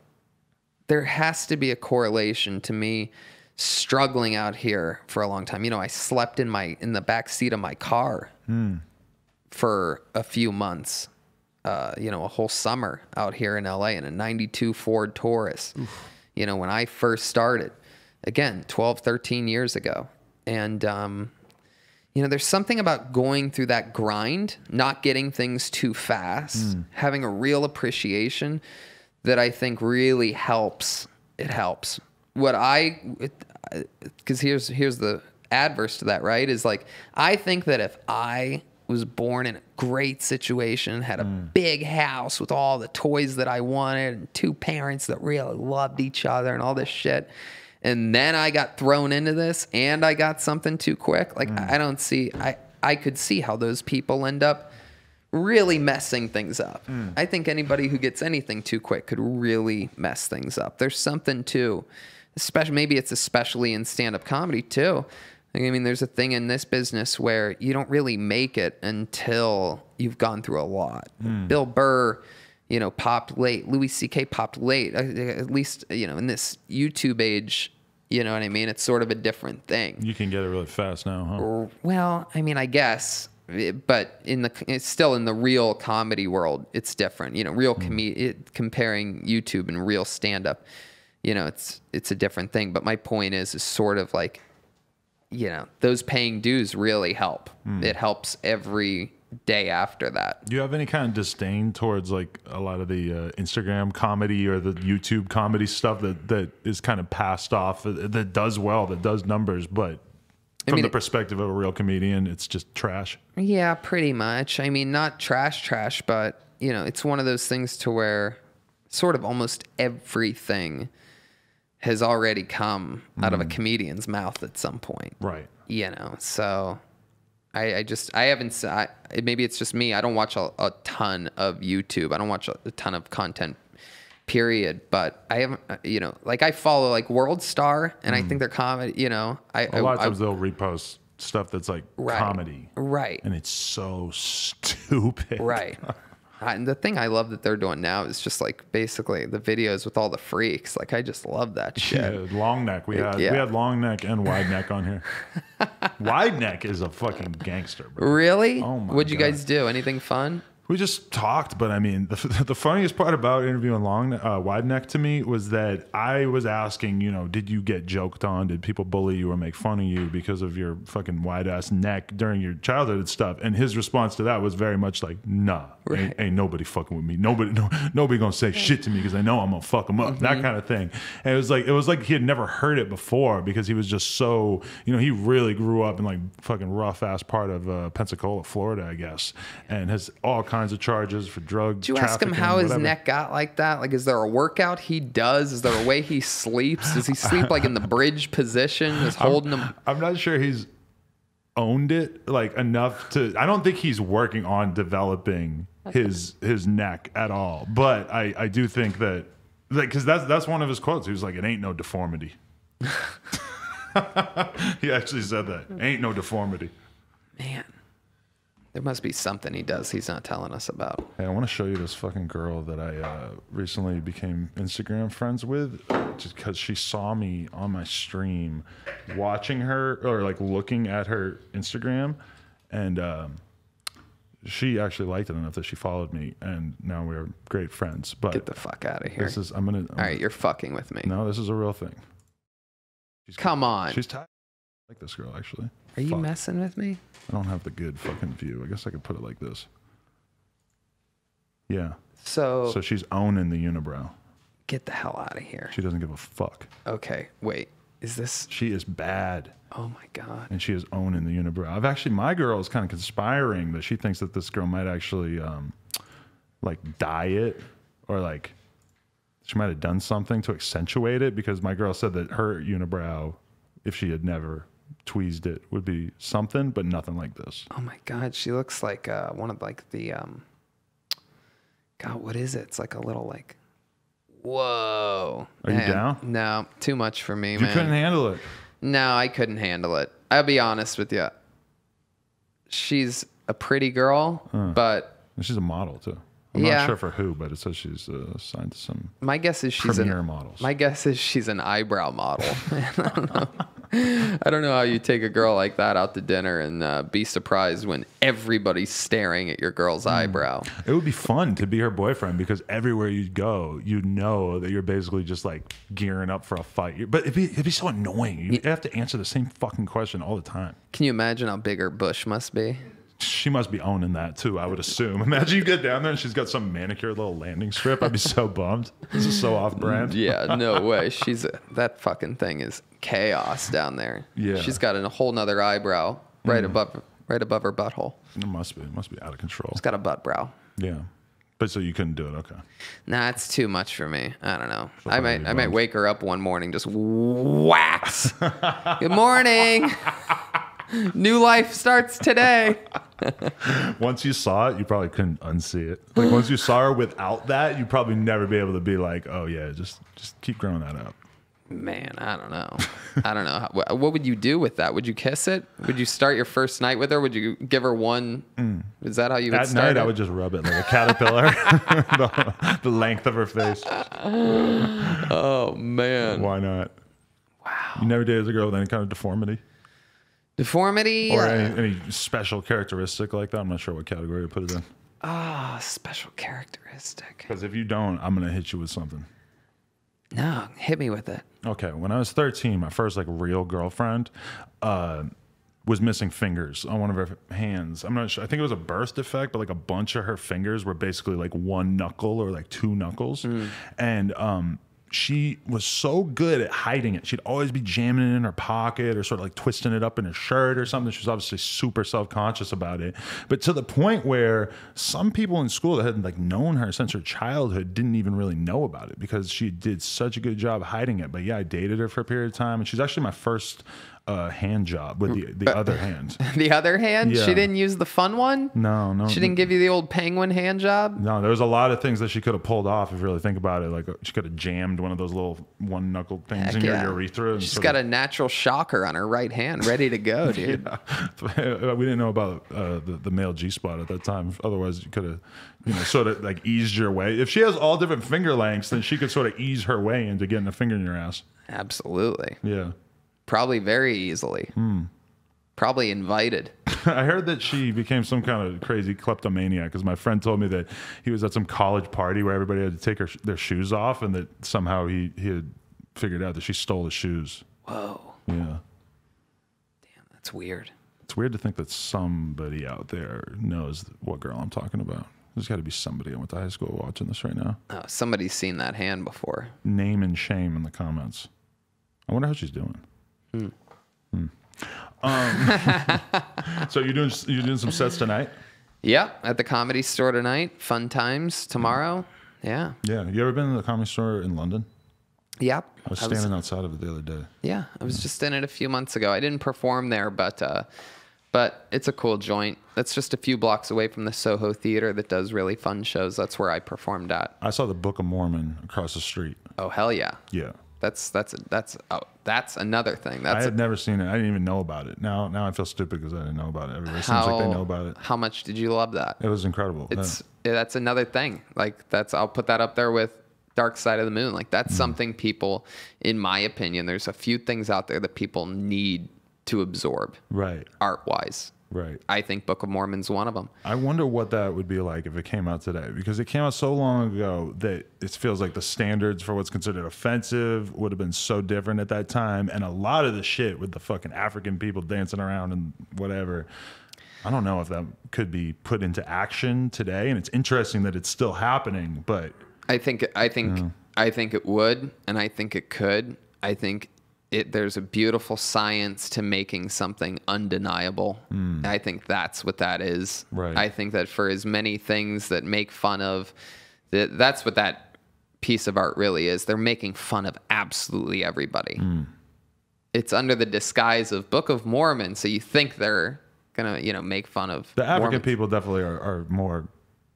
there has to be a correlation to me struggling out here for a long time. You know, I slept in my in the back seat of my car for a few months. Uh, you know, a whole summer out here in LA in a 92 Ford Taurus. You know, when I first started, again, 12, 13 years ago. And um, you know, there's something about going through that grind, not getting things too fast, having a real appreciation that I think really helps. It helps. What I, because here's here's the adverse to that, right? Is like I think that if I was born in a great situation, had a big house with all the toys that I wanted, and two parents that really loved each other, and all this shit, and then I got thrown into this, and I got something too quick. Like I I don't see, I I could see how those people end up really messing things up. Mm. I think anybody who gets anything too quick could really mess things up. There's something too, especially maybe it's especially in stand-up comedy too. Like, I mean, there's a thing in this business where you don't really make it until you've gone through a lot. Mm. Bill Burr, you know, popped late. Louis C.K. popped late. Uh, At least, you know, in this YouTube age, you know what I mean? It's sort of a different thing. You can get it really fast now, huh? Well, I mean, I guess, eh, but in the it's still in the real comedy world, it's different. You know, real com- it, comparing YouTube and real stand up, you know, it's it's a different thing. But my point is, is sort of like, you know, those paying dues really help. It helps every day after that. Do you have any kind of disdain towards like a lot of the uh, Instagram comedy or the YouTube comedy stuff that that is kind of passed off uh, that does well, that does numbers, but from mean, the perspective of a real comedian, it's just trash. Yeah, pretty much. I mean, not trash, trash, but you know, it's one of those things to where sort of almost everything has already come out of a comedian's mouth at some point. Right. You know, so I, I just I haven't. I, maybe it's just me. I don't watch a, a ton of YouTube. I don't watch a, a ton of content. Period. But I haven't. uh, You know, like I follow like World Star, and I think they're comedy. You know, I A lot of I- times they'll repost stuff that's like Right. comedy, right. and it's so stupid. Right. And the thing I love that they're doing now is just like basically the videos with all the freaks. Like I just love that shit. Yeah, long neck. We had Yeah. we had long neck and wide neck on here. wide neck is a fucking gangster, bro. Really? Oh my What'd you guys do? Anything fun? We just talked, but I mean, the, the funniest part about interviewing long uh, wide neck to me was that I was asking, you know, did you get joked on? Did people bully you or make fun of you because of your fucking wide ass neck during your childhood and stuff? And his response to that was very much like, nah, Right. ain't, ain't nobody fucking with me. Nobody, no, nobody gonna say shit to me because I know I'm gonna fuck them up. Mm-hmm. That kind of thing. And it was like, it was like he had never heard it before because he was just so, you know, he really grew up in like fucking rough ass part of uh, Pensacola, Florida, I guess, and has all kinds of charges for drug. Did you ask him how his neck got like that? Like, is there a workout he does? Is there a way he sleeps? Does he sleep like in the bridge position, just holding him? I'm not sure he's owned it like enough to. I don't think he's working on developing his his neck at all. But I I do think that like because that's that's one of his quotes. He was like, "It ain't no deformity." he actually said that. Ain't no deformity. Man, there must be something he does he's not telling us about. Hey, I want to show you this fucking girl that I uh, recently became Instagram friends with, just because she saw me on my stream, watching her or like looking at her Instagram, and um, she actually liked it enough that she followed me, and now we're great friends. But Get the fuck out of here. this is I'm gonna. All right, you're fucking with me. No, this is a real thing. She's Come on. She's. I like this girl actually. Are you Fuck. messing with me? I don't have the good fucking view. I guess I could put it like this. Yeah. So, So she's owning the unibrow. get the hell out of here. She doesn't give a fuck. Okay, wait. Is this? She is bad, Oh my god. and she is owning the unibrow. I've actually, my girl is kind of conspiring that she thinks that this girl might actually, um, like, dye it or like she might have done something to accentuate it because my girl said that her unibrow, if she had never tweezed it, would be something, but nothing like this. Oh my god, she looks like uh, one of like the um. God, what is it? It's like a little like Whoa. Are you down? No, too much for me, man. You man. couldn't handle it. No, I couldn't handle it. I'll be honest with you. She's a pretty girl, but And she's a model too. I'm Yeah. not sure for who, but it says she's uh, signed to some my guess is she's an models. my guess is she's an eyebrow model. I don't know. I don't know how you take a girl like that out to dinner and uh, be surprised when everybody's staring at your girl's Hmm. eyebrow. It would be fun to be her boyfriend because everywhere you go, you know that you're basically just like gearing up for a fight. But it'd be, it'd be so annoying. You have to answer the same fucking question all the time. Can you imagine how big her bush must be? She must be owning that too, I would assume. Imagine you get down there and she's got some manicured little landing strip. I'd be so bummed. This is so off brand. Yeah, no way. She's a, that fucking thing is chaos down there. Yeah. She's got a whole nother eyebrow right mm. above right above her butthole. It must be. It must be out of control. It's got a butt brow. Yeah. But so you couldn't do it. Okay. Nah, it's too much for me. I don't know. She'll I might I might wake her up one morning just whacks. Good morning. New life starts today. Once you saw it, you probably couldn't unsee it. Like once you saw her without that, you'd probably never be able to be like, oh yeah, just just keep growing that out. Man, I don't know. I don't know. How, what would you do with that? Would you kiss it? Would you start your first night with her? Would you give her one? Mm. Is that how you would At start night, it? I would just rub it like a caterpillar, the, the length of her face. oh man. Why not? Wow. You never dated a girl with any kind of deformity Deformity? or uh, any, any special characteristic like that. I'm not sure what category to put it in. Ah, special characteristic. Because if you don't, I'm gonna hit you with something. No, hit me with it. Okay, when I was 13, my first like real girlfriend uh, was missing fingers on one of her hands. I'm not sure. I think it was a birth defect, but like a bunch of her fingers were basically like one knuckle or like two knuckles, and um, she was so good at hiding it. She'd always be jamming it in her pocket or sort of like twisting it up in her shirt or something. She was obviously super self conscious about it, but to the point where some people in school that hadn't like known her since her childhood didn't even really know about it because she did such a good job hiding it. But yeah, I dated her for a period of time, and she's actually my first uh, hand job with the the other hand. The other hand, Yeah. she didn't use the fun one. No, no, She didn't give you the old penguin hand job. No, there was a lot of things that she could have pulled off if you really think about it. Like she could have jammed one of those little one knuckle things Heck in yeah. your urethra. And She's got of- a natural shocker on her right hand, ready to go, dude. we didn't know about uh, the, the male G spot at that time. Otherwise, you could have, you know, sort of like eased your way. If she has all different finger lengths, then she could sort of ease her way into getting a finger in your ass. Absolutely. Yeah. Probably very easily. Hmm. Probably invited. I heard that she became some kind of crazy kleptomaniac because my friend told me that he was at some college party where everybody had to take her, their shoes off and that somehow he, he had figured out that she stole his shoes. Whoa. Yeah. Damn, that's weird. It's weird to think that somebody out there knows what girl I'm talking about. There's got to be somebody I went to high school watching this right now. Oh, somebody's seen that hand before. Name and shame in the comments. I wonder how she's doing. Hmm. Um, so you're doing you're doing some sets tonight? Yeah, at the comedy store tonight. Fun times tomorrow. Yeah. Yeah. You ever been to the comedy store in London? Yep. I was I was- standing outside of it the other day. Yeah, I was just in it a few months ago. I didn't perform there, but uh, but it's a cool joint. That's just a few blocks away from the Soho Theater that does really fun shows. That's where I performed at. I saw the Book of Mormon across the street. Oh hell yeah! Yeah. That's that's that's oh, that's another thing. That's I had never seen it. I didn't even know about it. Now now I feel stupid because I didn't know about it. Everybody seems how like they know about it. how much did you love that? It was incredible. It's yeah, that's another thing. Like that's I'll put that up there with Dark Side of the Moon. Like Mm. that's something people, in my opinion, there's a few things out there that people need to absorb right. art wise. Right. I think Book of Mormon's one of them. I wonder what that would be like if it came out today because it came out so long ago that it feels like the standards for what's considered offensive would have been so different at that time. And a lot of the shit with the fucking African people dancing around and whatever. I don't know if that could be put into action today. And it's interesting that it's still happening, but I think I think I think it would, and I think it could. I think it there's a beautiful science to making something undeniable. Hmm. I think that's what that is. Right. I think that for as many things that make fun of that that's what that piece of art really is. They're making fun of absolutely everybody. Hmm. It's under the disguise of Book of Mormon, so you think they're gonna, you know, make fun of the African Mormons. people definitely are, are more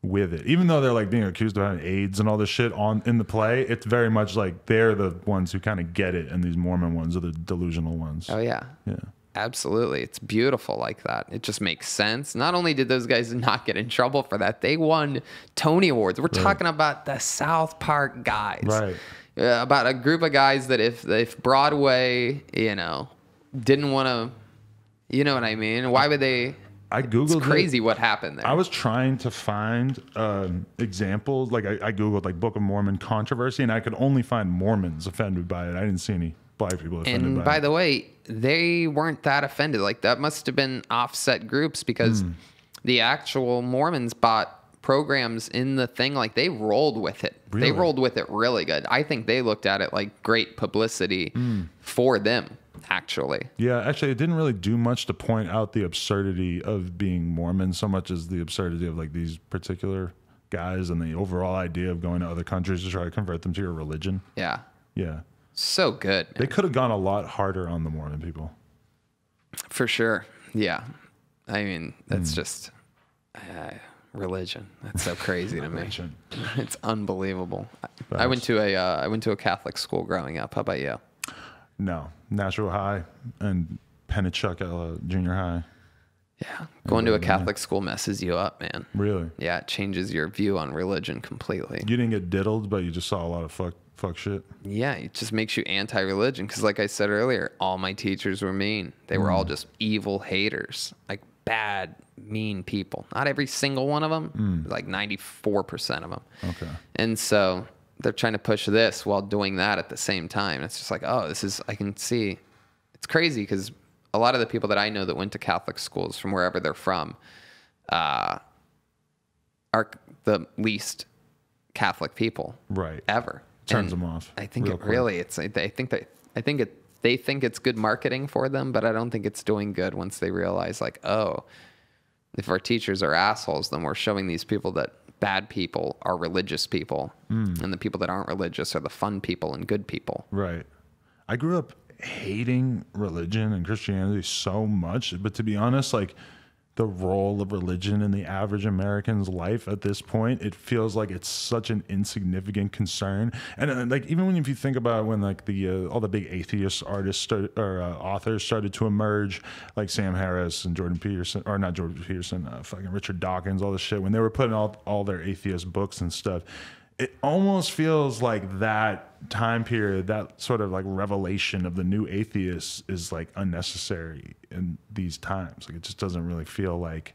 with it. Even though they're like being accused of having AIDS and all this shit on in the play, it's very much like they're the ones who kind of get it, and these Mormon ones are the delusional ones. Oh yeah. Yeah. Absolutely. It's beautiful like that. It just makes sense. Not only did those guys not get in trouble for that, they won Tony Awards. We're talking about the South Park guys. Right. Uh, about a group of guys that if if Broadway, you know, didn't want to you know what I mean? Why would they I googled It's it. crazy what happened there. I was trying to find um, examples. Like I, I googled like Book of Mormon controversy, and I could only find Mormons offended by it. I didn't see any black people offended by it. and by, by the way, they weren't that offended. Like that must have been offset groups because Hmm. the actual Mormons bought programs in the thing. Like they rolled with it. Really? They rolled with it really good. I think they looked at it like great publicity Hmm. for them. Actually, Yeah, actually, it didn't really do much to point out the absurdity of being Mormon so much as the absurdity of like these particular guys and the overall idea of going to other countries to try to convert them to your religion. yeah, Yeah, so good they could have gone a lot harder on the Mormon people. for sure. Yeah, I mean that's just uh, religion. That's so crazy to me. It's unbelievable. I- I went to a uh, I went to a Catholic school growing up. How about you? No, Nashua High and Pennichuck Junior High. Yeah, going to a Catholic school messes you up, man. Really, Yeah, it changes your view on religion completely. you didn't get diddled, but you just saw a lot of fuck fuck shit. Yeah, it just makes you anti-religion because, like I said earlier, all my teachers were mean. They were all just evil haters, like bad, mean people. Not every single one of them, like ninety-four percent of them. Okay. And so they're trying to push this while doing that at the same time. It's just like, oh, this is, I can see. It's crazy because a lot of the people that I know that went to Catholic schools from wherever they're from uh, are the least Catholic people Right. ever. Turns And them off I think it quick. really, it's, I think that, I think it, they think it's good marketing for them, but I don't think it's doing good once they realize, like, oh, if our teachers are assholes, then we're showing these people that bad people are religious people, Hmm. and the people that aren't religious are the fun people and good people. Right. I grew up hating religion and Christianity so much, but to be honest, like the role of religion in the average American's life at this point, it feels like it's such an insignificant concern. And uh, like even when if you think about when like the uh, all the big atheist artists start, or uh, authors started to emerge, like Sam Harris and Jordan Peterson, or not Jordan Peterson, uh, fucking Richard Dawkins, all this shit, when they were putting all all their atheist books and stuff it almost feels like that time period, that sort of like revelation of the new atheists is like unnecessary in these times. Like it just doesn't really feel like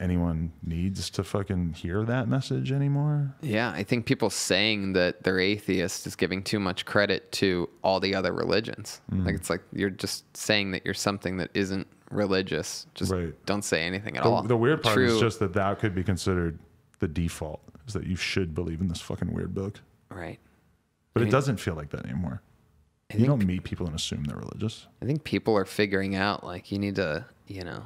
anyone needs to fucking hear that message anymore. Yeah, I think people saying that they're atheist is giving too much credit to all the other religions. Mm. Like it's like you're just saying that you're something that isn't religious. Just Right. don't say anything at The, all. the weird part True. is just that that could be considered the default, is that you should believe in this fucking weird book. right. But mean- it doesn't feel like that anymore. I You think don't meet people and assume they're religious. I think people are figuring out like you need to, you know,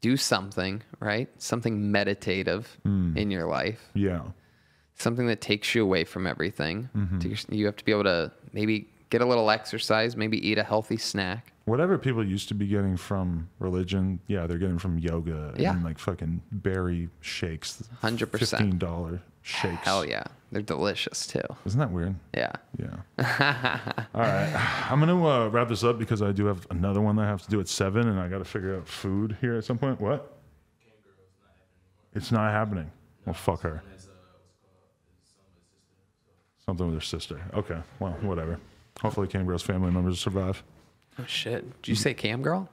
do something, right? Something meditative Hmm. in your life. Yeah. Something that takes you away from everything. Mm-hmm. You have to be able to maybe get a little exercise, maybe eat a healthy snack. Whatever people used to be getting from religion, yeah, they're getting from yoga Yeah. and like fucking berry shakes. 100%. Fifteen dollar shakes. Hell yeah. They're delicious too. Isn't that weird? Yeah. Yeah. All right. I'm gonna uh, wrap this up because I do have another one that I have to do at seven, and I got to figure out food here at some point. What? It's not happening. Well, fuck her. Something with her sister. Okay. Well, whatever. Hopefully, Cam Girl's family members survive. Oh shit. Did you say cam girl?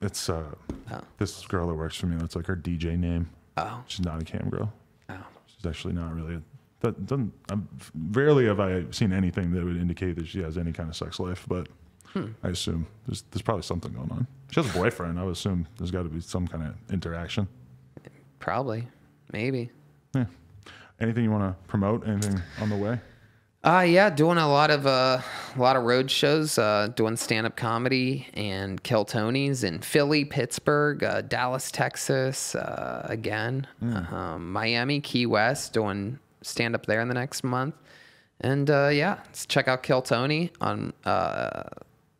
It's uh, Oh. this girl that works for me. That's like her DJ name. Oh. She's not a cam girl. Oh. She's actually not really. A, that doesn't. I'm, rarely have I seen anything that would indicate that she has any kind of sex life, but Hmm. I assume there's there's probably something going on. She has a boyfriend. I would assume there's got to be some kind of interaction. Probably. Maybe. Yeah. Anything you want to promote? Anything on the way? Uh yeah, doing a lot of uh, a lot of road shows, uh, doing stand up comedy and Kill Tony's in Philly, Pittsburgh, uh, Dallas, Texas, uh, again, um, Miami, Key West, doing stand up there in the next month, and uh, yeah, let's check out Kill Tony on uh,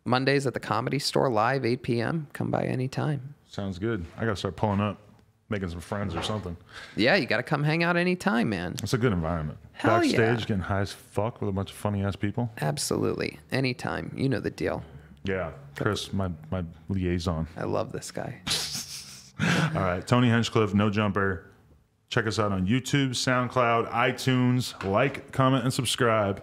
Mondays at the Comedy Store live, 8 p.m. Come by anytime. Sounds good. I gotta start pulling up. Making some friends or something. Yeah, you got to come hang out anytime, man. It's a good environment. Hell Backstage, yeah. getting high as fuck with a bunch of funny ass people. Absolutely. Anytime. You know the deal. Yeah, Chris, my my liaison. I love this guy. All right, Tony Hinchcliffe, No Jumper. Check us out on YouTube, SoundCloud, iTunes. Like, comment, and subscribe.